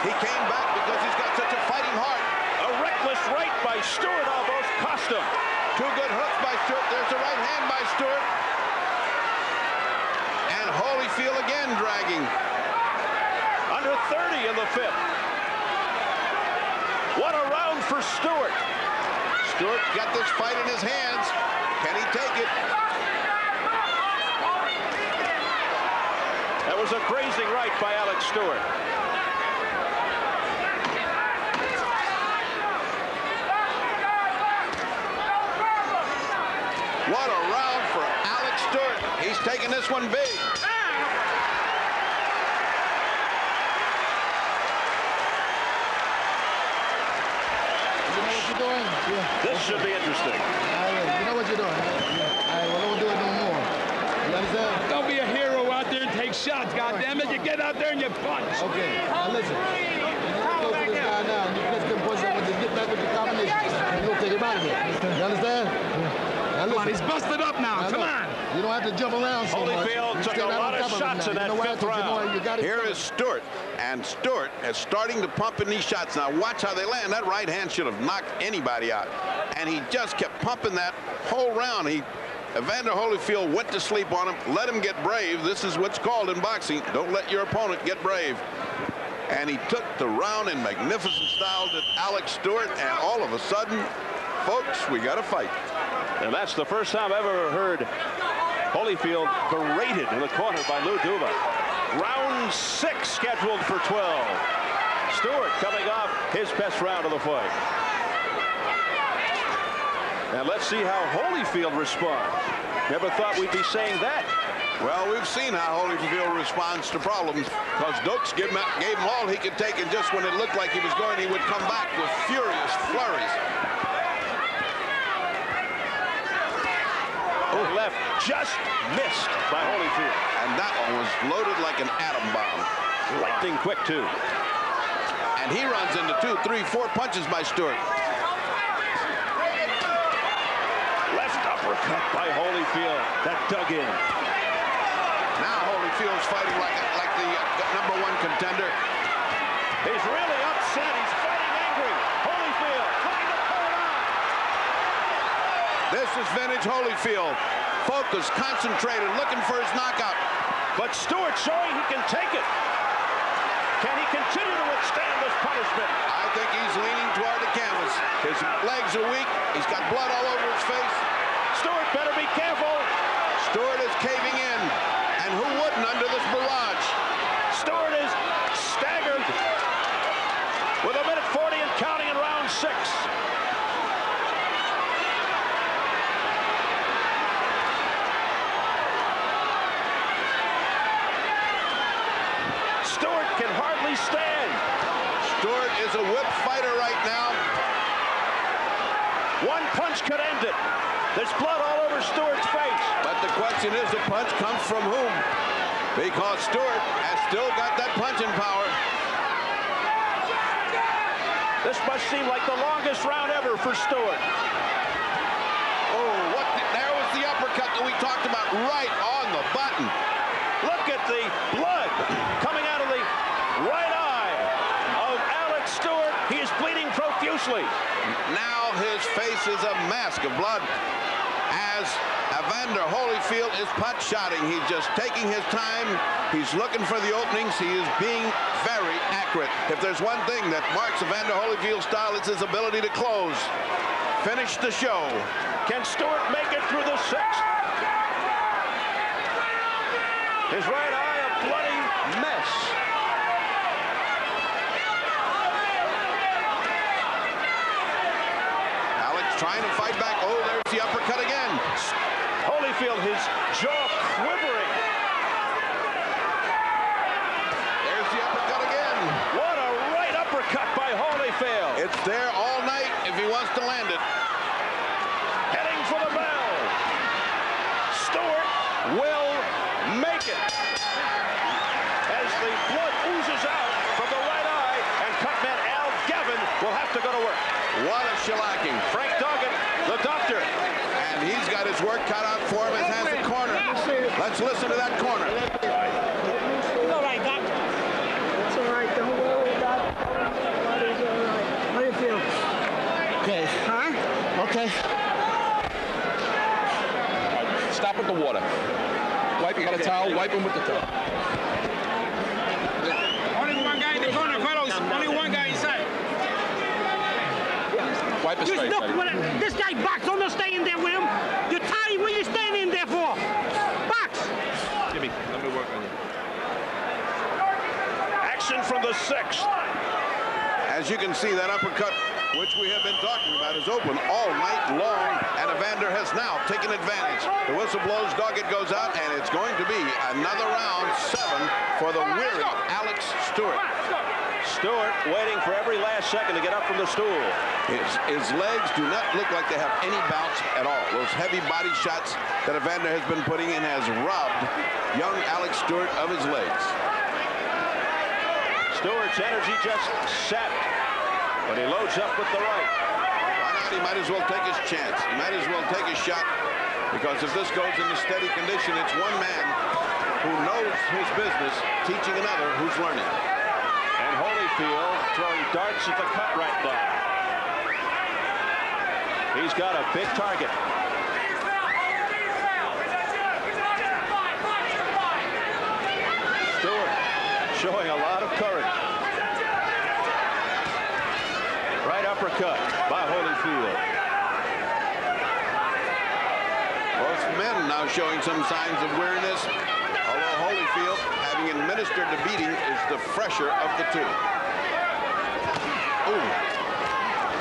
He came back because he's got such a fighting heart. A reckless right by Stewart almost cost him. Two good hooks by Stewart. There's a right hand by Stewart. And Holyfield again dragging. Under 30 in the fifth. What a round for Stewart. Stewart got this fight in his hands. Can he take it? That was a grazing right by Alex Stewart. What a round for Alex Stewart. He's taking this one big. You know what you're doing? Yeah. This should be interesting. All right, you know what you're doing. All right, well, don't do it no more. You understand? Don't be a hero out there and take shots, goddammit. You get out there and you punch. Okay, now listen. You go to this guy now, and you just can punch him with the get back with your combination. And you'll take him out of here. You understand? Now Come on, listen. he's busted up now. Now Come look, on. You don't have to jump around so much. Holyfield You took stay a lot of shots now. in that know why? fifth 'Cause you know round. you got it Here covered. is Stewart, and Stewart is starting to pump in these shots. Now watch how they land. That right hand should have knocked anybody out. And he just kept pumping that whole round. He, Evander Holyfield went to sleep on him, let him get brave. This is what's called in boxing. Don't let your opponent get brave. And he took the round in magnificent style to Alex Stewart, and all of a sudden, folks, we got a fight. And that's the first time I've ever heard Holyfield berated in the corner by Lou Duva. Round six scheduled for 12. Stewart coming off his best round of the fight. And let's see how Holyfield responds. Never thought we'd be saying that Well, we've seen how Holyfield responds to problems because Dokes gave him, gave him all he could take, and just when it looked like he was going, he would come back with furious flurries. Left just missed by Holyfield. And that one was loaded like an atom bomb. Lightning quick, too. And he runs into two, three, four punches by Stewart. Left uppercut by Holyfield. That dug in. Now Holyfield's fighting like, like the uh, number one contender. He's really upset. He's fighting angry. Holyfield trying to pull it on. This is vintage Holyfield. Focused, concentrated, looking for his knockout. But Stewart showing he can take it. Can he continue to withstand this punishment? I think he's leaning toward the canvas. His legs are weak. He's got blood all over his face. Stewart better be careful. Stewart is caving in. And who wouldn't under this barrage? Stewart is staggered with a minute 40 and counting in round six. Stewart can hardly stand. Stewart is a whip fighter right now. One punch could end it. There's blood all over Stewart's face. But the question is, the punch comes from whom? Because Stewart has still got that punching power. This must seem like the longest round ever for Stewart. Oh, what? The, there was the uppercut that we talked about right on the button. Look at the blood coming out of the right eye of Alex Stewart. He is bleeding profusely. Now his face is a mask of blood as Evander Holyfield is pot shotting. He's just taking his time. He's looking for the openings. He is being very accurate. If there's one thing that marks Evander Holyfield's style, it's his ability to close. Finish the show. Can Stewart make it through the sixth? His right eye a bloody mess. Alex trying to fight back. Oh, there's the uppercut again. Holyfield, his jaw quivering. There's the uppercut again. What a right uppercut by Holyfield. It's there all night if he wants to land it. Heading for the bell. Stewart will make it. As the blood oozes out from the right eye, and cutman Al Gavin will have to go to work. What a shellacking. Frank Doggett, the doctor. And he's his work cut out for him. His hands a corner. Let's listen to that corner. It's all right, Doc. It's all right. Don't worry, Doc. Everybody's all right. How do you feel? Okay. Huh? Okay. Stop with the water. Wipe, you got a towel, wipe him with the towel. Only one guy in the corner, fellows. Only one guy inside. Wipe his face. look, Eddie. what a- this guy box. Don't just stay in there with him. You're tired. What are you standing in there for? Box. Jimmy, let me work on you. Action from the sixth. As you can see, that uppercut, which we have been talking about, is open all night long, and Evander has now taken advantage. The whistle blows, Doggett goes out, and it's going to be another round seven for the weary Alex Stewart. Stewart waiting for every last second to get up from the stool. His, his legs do not look like they have any bounce at all. Those heavy body shots that Evander has been putting in has robbed young Alex Stewart of his legs. Stewart's energy just sapped but he loads up with the right. Why not? He might as well take his chance. He might as well take a shot because if this goes in a steady condition, it's one man who knows his business teaching another who's learning. And Holyfield throwing darts at the cut right now. He's got a big target. Stewart showing a lot courage. Right uppercut by Holyfield. Both men now showing some signs of weariness, although Holyfield, having administered the beating, is the fresher of the two. Ooh.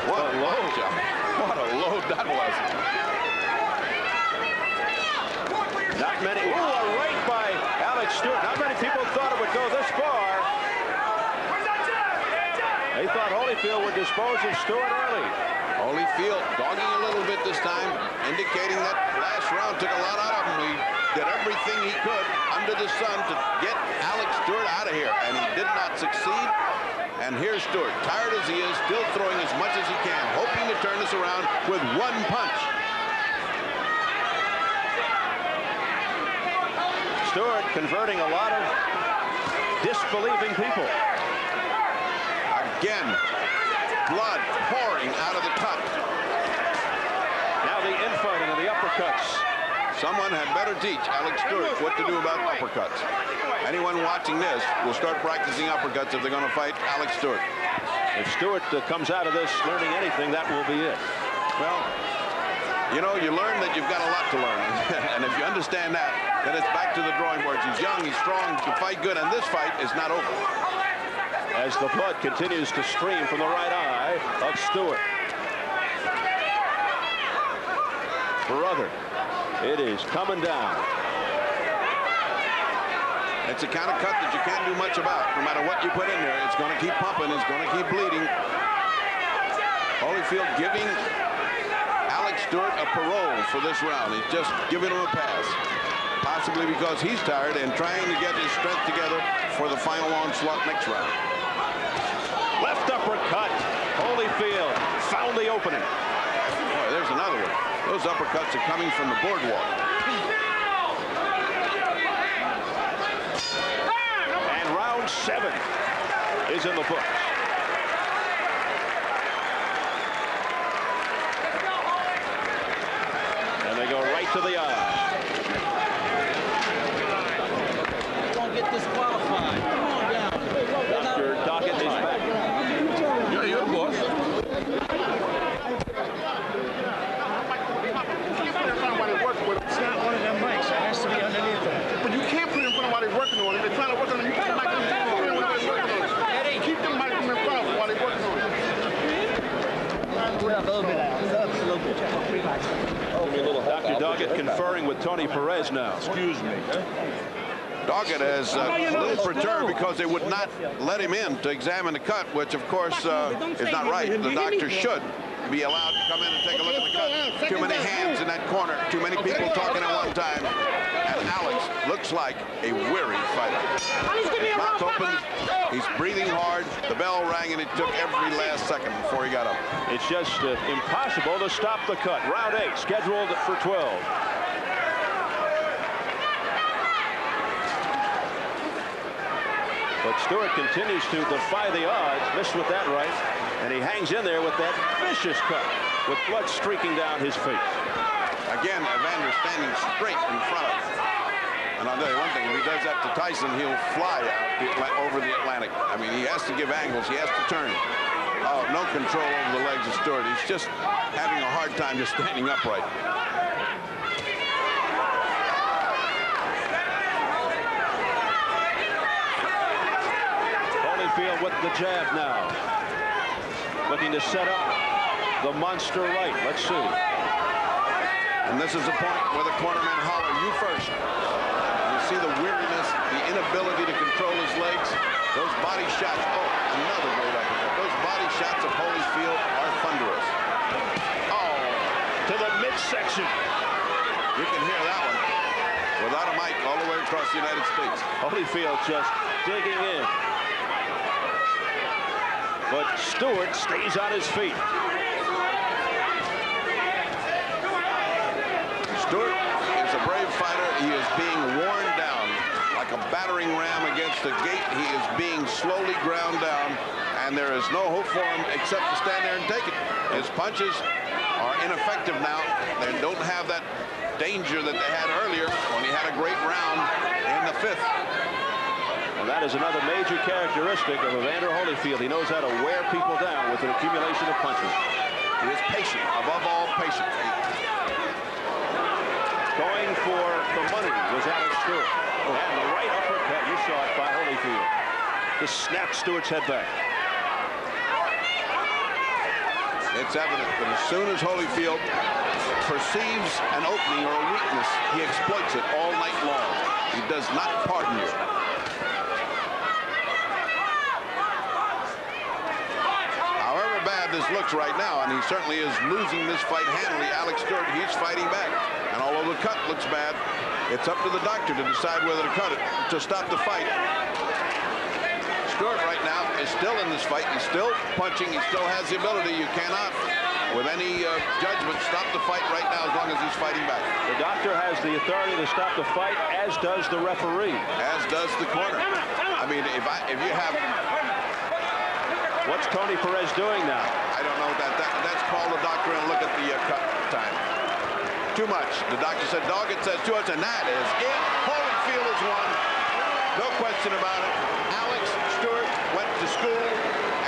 What a load. What a load that was. Not many. Ooh, a right by Alex Stewart. Not many people thought it would go this far. They thought Holyfield would dispose of Stewart early. Holyfield dogging a little bit this time, indicating that last round took a lot out of him. He did everything he could under the sun to get Alex Stewart out of here, and he did not succeed. And here's Stewart, tired as he is, still throwing as much as he can, hoping to turn this around with one punch. Stewart converting a lot of disbelieving people. Again, blood pouring out of the cut. Now the infighting and the uppercuts. Someone had better teach Alex Stewart what to do about uppercuts. Anyone watching this will start practicing uppercuts if they're going to fight Alex Stewart. If Stewart uh, comes out of this learning anything, that will be it. Well, you know, you learn that you've got a lot to learn. and if you understand that, then it's back to the drawing board. He's young, he's strong, he can fight good, and this fight is not over. As the blood continues to stream from the right eye of Stewart. Brother, it is coming down. It's a kind of cut that you can't do much about. No matter what you put in there, it's going to keep pumping, it's going to keep bleeding. Holyfield giving Alex Stewart a parole for this round. He's just giving him a pass. Possibly because he's tired and trying to get his strength together for the final onslaught next round. Left uppercut. Holyfield found the opening. Boy, there's another one. Those uppercuts are coming from the boardwalk. And round seven is in the books. And they go right to the eye. Don't get disqualified. Come on down. Dr. Doggett is back. Yeah, you're the boss. It's not one of them mics. It has to be underneath them. But you can't put it in front of while they're working on it. They're trying to work on it. You put the mic in front of while they're working on it. Keep the mic in front of while they're working on it. Put up a little bit. Up a little bit. Dr. Doggett conferring with Tony Perez now. Excuse me. Doggett has uh, a little perturbed because they would not let him in to examine the cut, which of course uh, is not right. The doctor should be allowed to come in and take a look at the cut. Too many hands in that corner, too many people talking at one time. And Alex looks like a weary fighter. His mouth open, he's breathing hard. The bell rang and it took every last second before he got up. It's just uh, impossible to stop the cut. Round eight, scheduled for 12. But Stewart continues to defy the odds. Missed with that right. And he hangs in there with that vicious cut with blood streaking down his face. Again, Evander standing straight in front of him. And I'll tell you one thing, if he does that to Tyson, he'll fly out the over the Atlantic. I mean, he has to give angles. He has to turn. Oh, no control over the legs of Stewart. He's just having a hard time just standing upright. Holyfield with the jab now. Looking to set up the monster right. Let's see. And this is the point where the cornermen holler, you first. You see the weariness, the inability to control his legs. Those body shots, oh, another great uppercut. Those body shots of Holyfield are thunderous. Oh, to the midsection. You can hear that one without a mic all the way across the United States. Holyfield just digging in. But Stewart stays on his feet. Stewart is a brave fighter. He is being worn down like a battering ram against a gate. He is being slowly ground down, and there is no hope for him except to stand there and take it. His punches are ineffective now. They don't have that danger that they had earlier when he had a great round in the fifth. And that is another major characteristic of Evander Holyfield. He knows how to wear people down with an accumulation of punches. He is patient, above all patient. Going for the money was Alex Stewart. And the right uppercut, you saw it by Holyfield. To snap Stewart's head back. It's evident that as soon as Holyfield perceives an opening or a weakness, he exploits it all night long. He does not pardon you. However bad this looks right now, and he certainly is losing this fight handily, Alex Stewart, he's fighting back. And although the cut looks bad, it's up to the doctor to decide whether to cut it, to stop the fight. Stewart right now is still in this fight. He's still punching. He still has the ability. You cannot, with any uh, judgment, stop the fight right now as long as he's fighting back. The doctor has the authority to stop the fight, as does the referee. As does the corner. I mean, if I if you have What's Tony Perez doing now? I don't know that, that that's call the doctor and look at the uh, cut time. Too much. The doctor said dog. It says two outs, and that is it. Holyfield has won. No question about it. Alex Stewart to school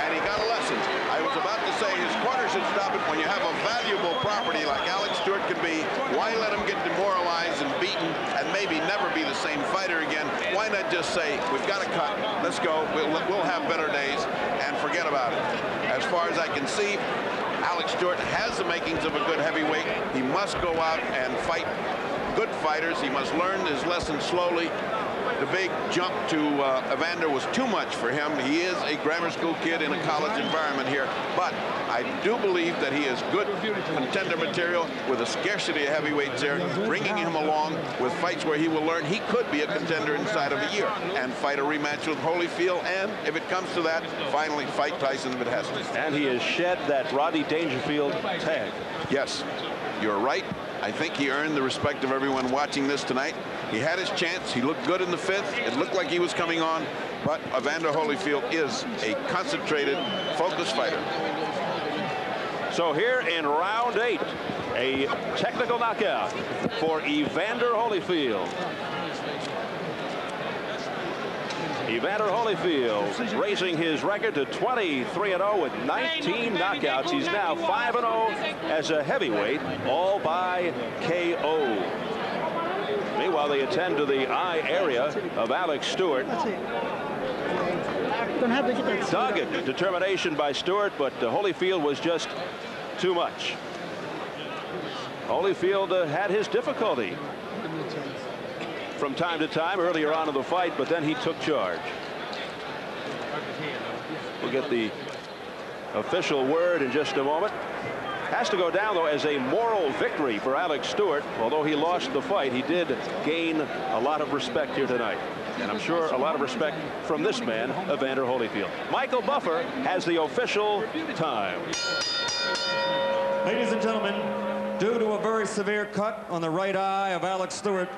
and he got a lesson. I was about to say his corner should stop it. When you have a valuable property like Alex Stewart can be, why let him get demoralized and beaten and maybe never be the same fighter again? Why not just say, we've got to cut, let's go, we'll, we'll have better days, and forget about it. As far as I can see, Alex Stewart has the makings of a good heavyweight. He must go out and fight good fighters. He must learn his lesson slowly. The big jump to uh, Evander was too much for him. He is a grammar school kid in a college environment here, but I do believe that he is good contender material with a scarcity of heavyweights there, bringing him along with fights where he will learn he could be a contender inside of a year and fight a rematch with Holyfield, and if it comes to that, finally fight Tyson if it has to. And he has shed that Rodney Dangerfield tag. Yes, you're right. I think he earned the respect of everyone watching this tonight. He had his chance. He looked good in the fifth. It looked like he was coming on, but Evander Holyfield is a concentrated, focused fighter. So here in round eight, a technical knockout for Evander Holyfield. Evander Holyfield raising his record to 23-0 with 19 knockouts. He's now 5-0 as a heavyweight, all by KO. Meanwhile, they attend to the eye area of Alex Stewart. Dogged determination by Stewart, but uh, Holyfield was just too much. Holyfield uh, had his difficulty from time to time earlier on in the fight, but then he took charge. We'll get the official word in just a moment. Has to go down, though, as a moral victory for Alex Stewart. Although he lost the fight, he did gain a lot of respect here tonight. And I'm sure a lot of respect from this man, Evander Holyfield. Michael Buffer has the official time. Ladies and gentlemen, due to a very severe cut on the right eye of Alex Stewart,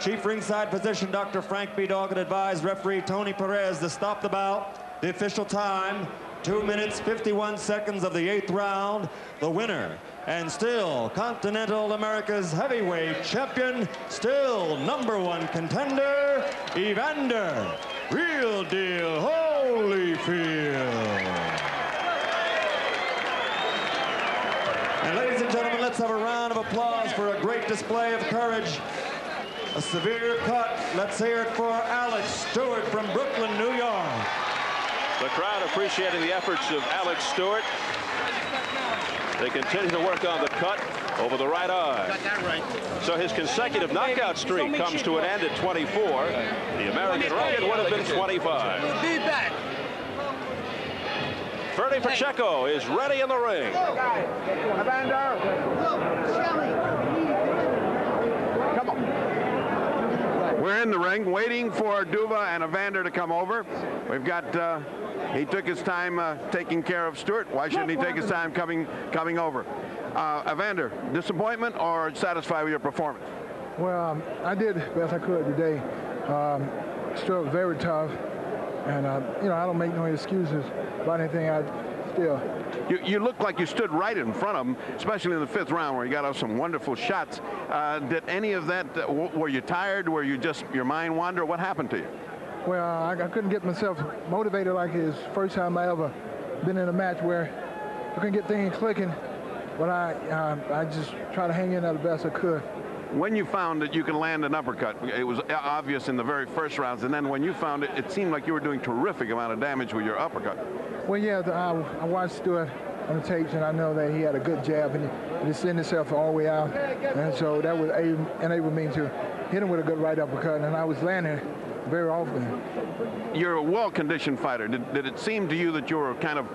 Chief ringside position, Dr. Frank B. Doggett advised referee Tony Perez to stop the bout. The official time, 2 minutes 51 seconds of the eighth round. The winner, and still Continental America's heavyweight champion, still number one contender, Evander Real Deal Holyfield. And ladies and gentlemen, let's have a round of applause for a great display of courage a severe cut. Let's hear it for Alex Stewart from Brooklyn, New York. The crowd appreciating the efforts of Alex Stewart. They continue to work on the cut over the right eye. So his consecutive knockout streak comes to an end at 24. The American record would have been 25. Ferdy Pacheco is ready in the ring. In the ring waiting for Duva and Evander to come over. We've got, uh, he took his time uh, taking care of Stewart. Why shouldn't he take his time coming, coming over? Uh, Evander, disappointment or satisfied with your performance? Well, um, I did best I could today. Um, Stewart was very tough. And, uh, you know, I don't make no excuses about anything. I still. You, you look like you stood right in front of him, especially in the fifth round where you got off some wonderful shots. Uh, did any of that, uh, were you tired? Were you just, your mind wander? What happened to you? Well, I, I couldn't get myself motivated like his first time I ever been in a match where I couldn't get things clicking. But I, uh, I just tried to hang in there the best I could when you found that you can land an uppercut, it was obvious in the very first rounds, and then when you found it, it seemed like you were doing terrific amount of damage with your uppercut. Well, yeah, the, I, I watched Stewart on the tapes, and I know that he had a good jab, and he, he sent himself all the way out, and so that would enable me to hit him with a good right uppercut, and I was landing very often. You're a well-conditioned fighter. Did, did it seem to you that you were kind of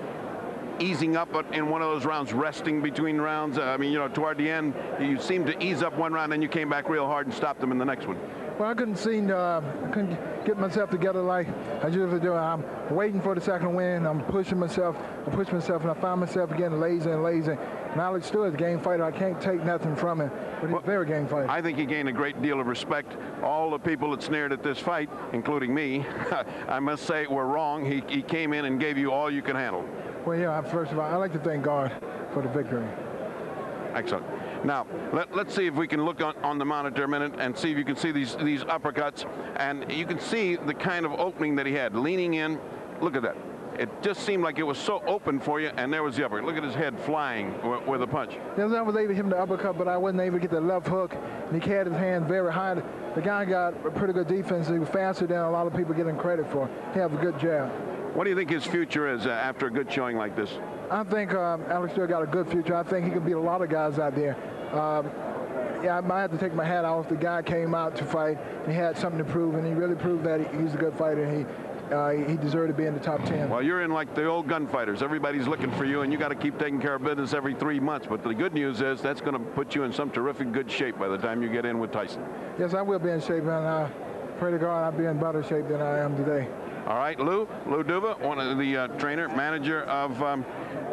easing up in one of those rounds, resting between rounds? Uh, I mean, you know, toward the end, you seemed to ease up one round, and you came back real hard and stopped them in the next one. Well, I couldn't seem to, uh, couldn't get myself together like I usually do. I'm waiting for the second win. I'm pushing myself. I push myself, and I find myself getting lazy and lazy. And Alex Stewart's a game fighter. I can't take nothing from him, but he's well, a very game fighter. I think he gained a great deal of respect. All the people that sneered at this fight, including me, I must say were wrong. He, he came in and gave you all you can handle. Well, yeah, first of all, I'd like to thank God for the victory. Excellent. Now, let, us see if we can look on, on, the monitor a minute and see if you can see these, these uppercuts. And you can see the kind of opening that he had, leaning in. Look at that. It just seemed like it was so open for you, and there was the uppercut. Look at his head flying with a punch. Yes, I was able to hit him the uppercut, but I wasn't able to get the left hook. And he had his hand very high. The guy got a pretty good defense. He was faster than a lot of people getting credit for. He has a good jab. What do you think his future is uh, after a good showing like this? I think um, Alex Stewart got a good future. I think he can beat a lot of guys out there. Um, yeah, I might have to take my hat off. The guy came out to fight. And he had something to prove, and he really proved that he's a good fighter. And he uh, he deserved to be in the top 10. Well, you're in like the old gunfighters. Everybody's looking for you, and you got to keep taking care of business every three months. But the good news is that's going to put you in some terrific good shape by the time you get in with Tyson. Yes, I will be in shape, and I pray to God I'll be in better shape than I am today. All right, Lou, Lou Duva, one of the uh, trainer, manager of um,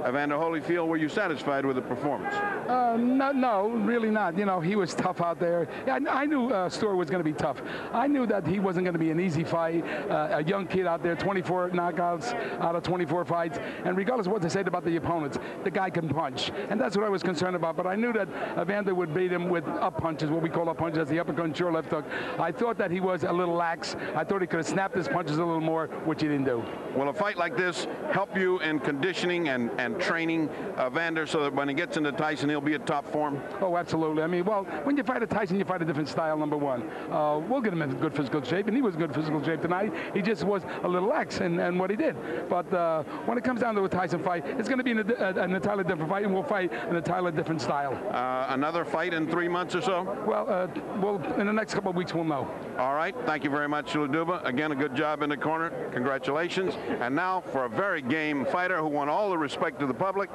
Evander Holyfield. Were you satisfied with the performance? Uh, no, no, really not. You know, he was tough out there. I, I knew uh, Stewart was going to be tough. I knew that he wasn't going to be an easy fight. Uh, a young kid out there, 24 knockouts out of 24 fights. And regardless of what they said about the opponents, the guy can punch. And that's what I was concerned about. But I knew that Evander would beat him with up punches, what we call up punches, the uppercut and sure left hook. I thought that he was a little lax. I thought he could have snapped his punches a little more, which he didn't do. Will a fight like this help you in conditioning and, and training Vander, so that when he gets into Tyson, he'll be at top form? Oh, absolutely. I mean, well, when you fight a Tyson, you fight a different style, number one. Uh, we'll get him in good physical shape, and he was in good physical shape tonight. He just was a little lax in, in what he did. But uh, when it comes down to a Tyson fight, it's going to be an, an, entirely different fight, and we'll fight an entirely different style. Uh, another fight in three months or so? Well, uh, well, in the next couple of weeks, we'll know. All right. Thank you very much, Lou Duva. Again, a good job in the corner. Congratulations. And now for a very game fighter who won all the respect of the public,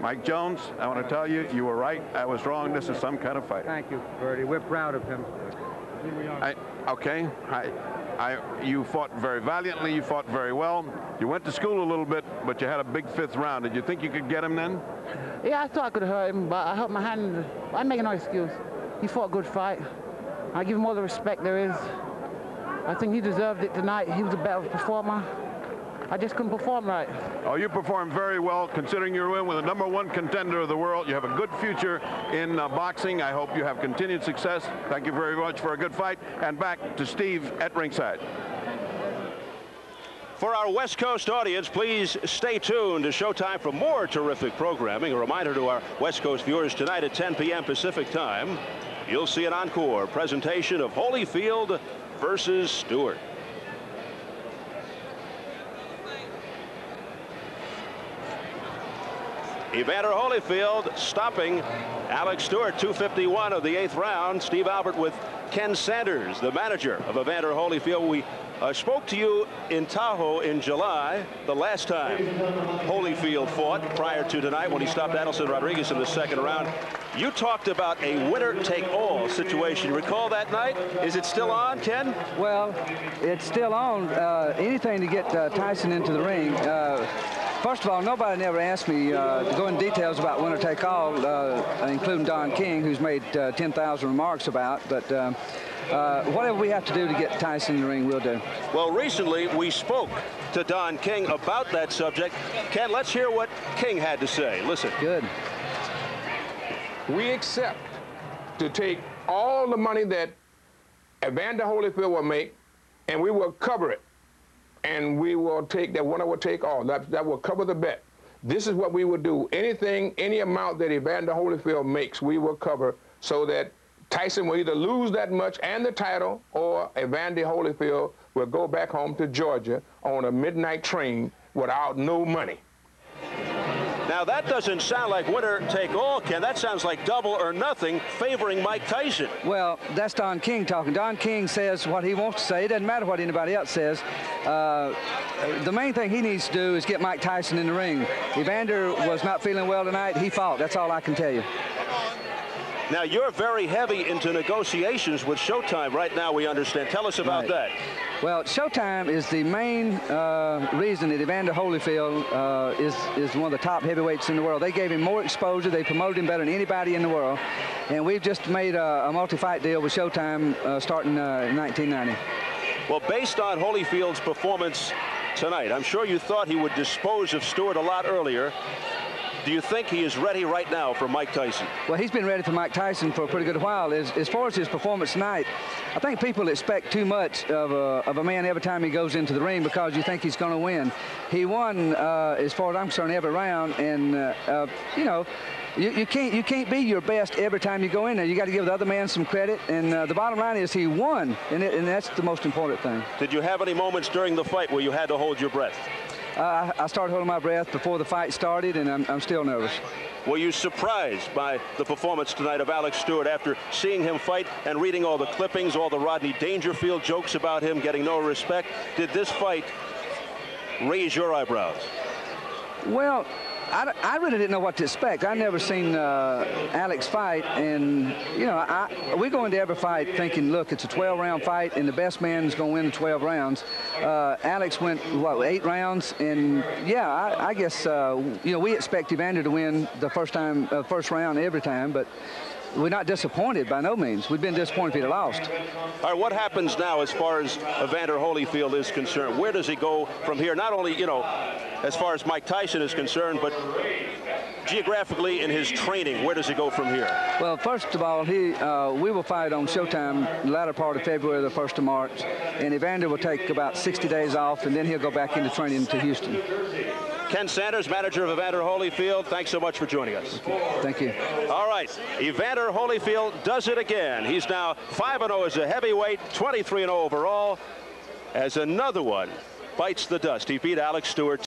Mike Jones, I want to tell you, you were right. I was wrong. This is some kind of fight. Thank you, Bertie. We're proud of him. Here we I, okay. I, I, you fought very valiantly. You fought very well. You went to school a little bit, but you had a big fifth round. Did you think you could get him then? Yeah, I thought I could hurt him, but I hurt my hand. I'm making no excuse. He fought a good fight. I give him all the respect there is. I think he deserved it tonight. He was a better performer. I just couldn't perform right. Oh, you performed very well considering you're in with the number one contender of the world. You have a good future in uh, boxing. I hope you have continued success. Thank you very much for a good fight. And back to Steve at ringside. For our West Coast audience, please stay tuned to Showtime for more terrific programming. A reminder to our West Coast viewers tonight at 10 p.m. Pacific time, you'll see an encore presentation of Holyfield versus Stewart. Evander Holyfield stopping Alex Stewart, 251 of the eighth round. Steve Albert with Ken Sanders, the manager of Evander Holyfield. We uh, spoke to you in Tahoe in July, the last time Holyfield fought prior to tonight when he stopped Adilson Rodrigues in the second round. You talked about a winner-take-all situation. Recall that night? Is it still on, Ken? Well, it's still on. Uh, anything to get uh, Tyson into the ring. Uh, First of all, nobody never asked me uh, to go in details about winner take all, uh, including Don King, who's made uh, 10,000 remarks about. But um, uh, whatever we have to do to get Tyson in the ring, we'll do. Well, recently we spoke to Don King about that subject. Ken, let's hear what King had to say. Listen. Good. We accept to take all the money that Evander Holyfield will make, and we will cover it and we will take that one will take all. That, that will cover the bet. This is what we will do. Anything, any amount that Evander Holyfield makes, we will cover so that Tyson will either lose that much and the title, or Evander Holyfield will go back home to Georgia on a midnight train without no money. Now, that doesn't sound like winner take all, Ken. That sounds like double or nothing favoring Mike Tyson. Well, that's Don King talking. Don King says what he wants to say. It doesn't matter what anybody else says. Uh, the main thing he needs to do is get Mike Tyson in the ring. Evander was not feeling well tonight. He fought. That's all I can tell you. Now, you're very heavy into negotiations with Showtime right now, we understand. Tell us about Right. that. Well, Showtime is the main uh, reason that Evander Holyfield uh, is, is one of the top heavyweights in the world. They gave him more exposure. They promoted him better than anybody in the world. And we've just made a, a multi-fight deal with Showtime uh, starting uh, in 1990. Well, based on Holyfield's performance tonight, I'm sure you thought he would dispose of Stewart a lot earlier. Do you think he is ready right now for Mike Tyson? Well, he's been ready for Mike Tyson for a pretty good while. As, as far as his performance tonight, I think people expect too much of a, of a man every time he goes into the ring because you think he's going to win. He won, uh, as far as I'm concerned, every round, and uh, uh, you know. You, you can't you can't be your best every time you go in there. You got to give the other man some credit, and uh, the bottom line is he won, and, it, and that's the most important thing. Did you have any moments during the fight where you had to hold your breath? I I started holding my breath before the fight started, and I'm, I'm still nervous. Were you surprised by the performance tonight of Alex Stewart after seeing him fight and reading all the clippings, all the Rodney Dangerfield jokes about him getting no respect? Did this fight raise your eyebrows? Well, I, I really didn't know what to expect. I never seen uh, Alex fight, and you know, I, we go into every fight thinking, look, it's a 12-round fight, and the best man is going to win the 12 rounds. Uh, Alex went what eight rounds, and yeah, I, I guess uh, you know we expect Evander to win the first time, uh, first round every time, but. We're not disappointed by no means. We've been disappointed if he'd lost. All right, what happens now as far as Evander Holyfield is concerned? Where does he go from here? Not only, you know, as far as Mike Tyson is concerned, but geographically in his training, where does he go from here? Well, first of all, he uh, we will fight on Showtime the latter part of February, the first of March, and Evander will take about 60 days off, and then he'll go back into training to Houston. Ken Sanders, manager of Evander Holyfield, thanks so much for joining us. Thank you. All right, Evander Holyfield does it again. He's now 5-0 as a heavyweight, 23-0 overall, as another one bites the dust. He beat Alex Stewart.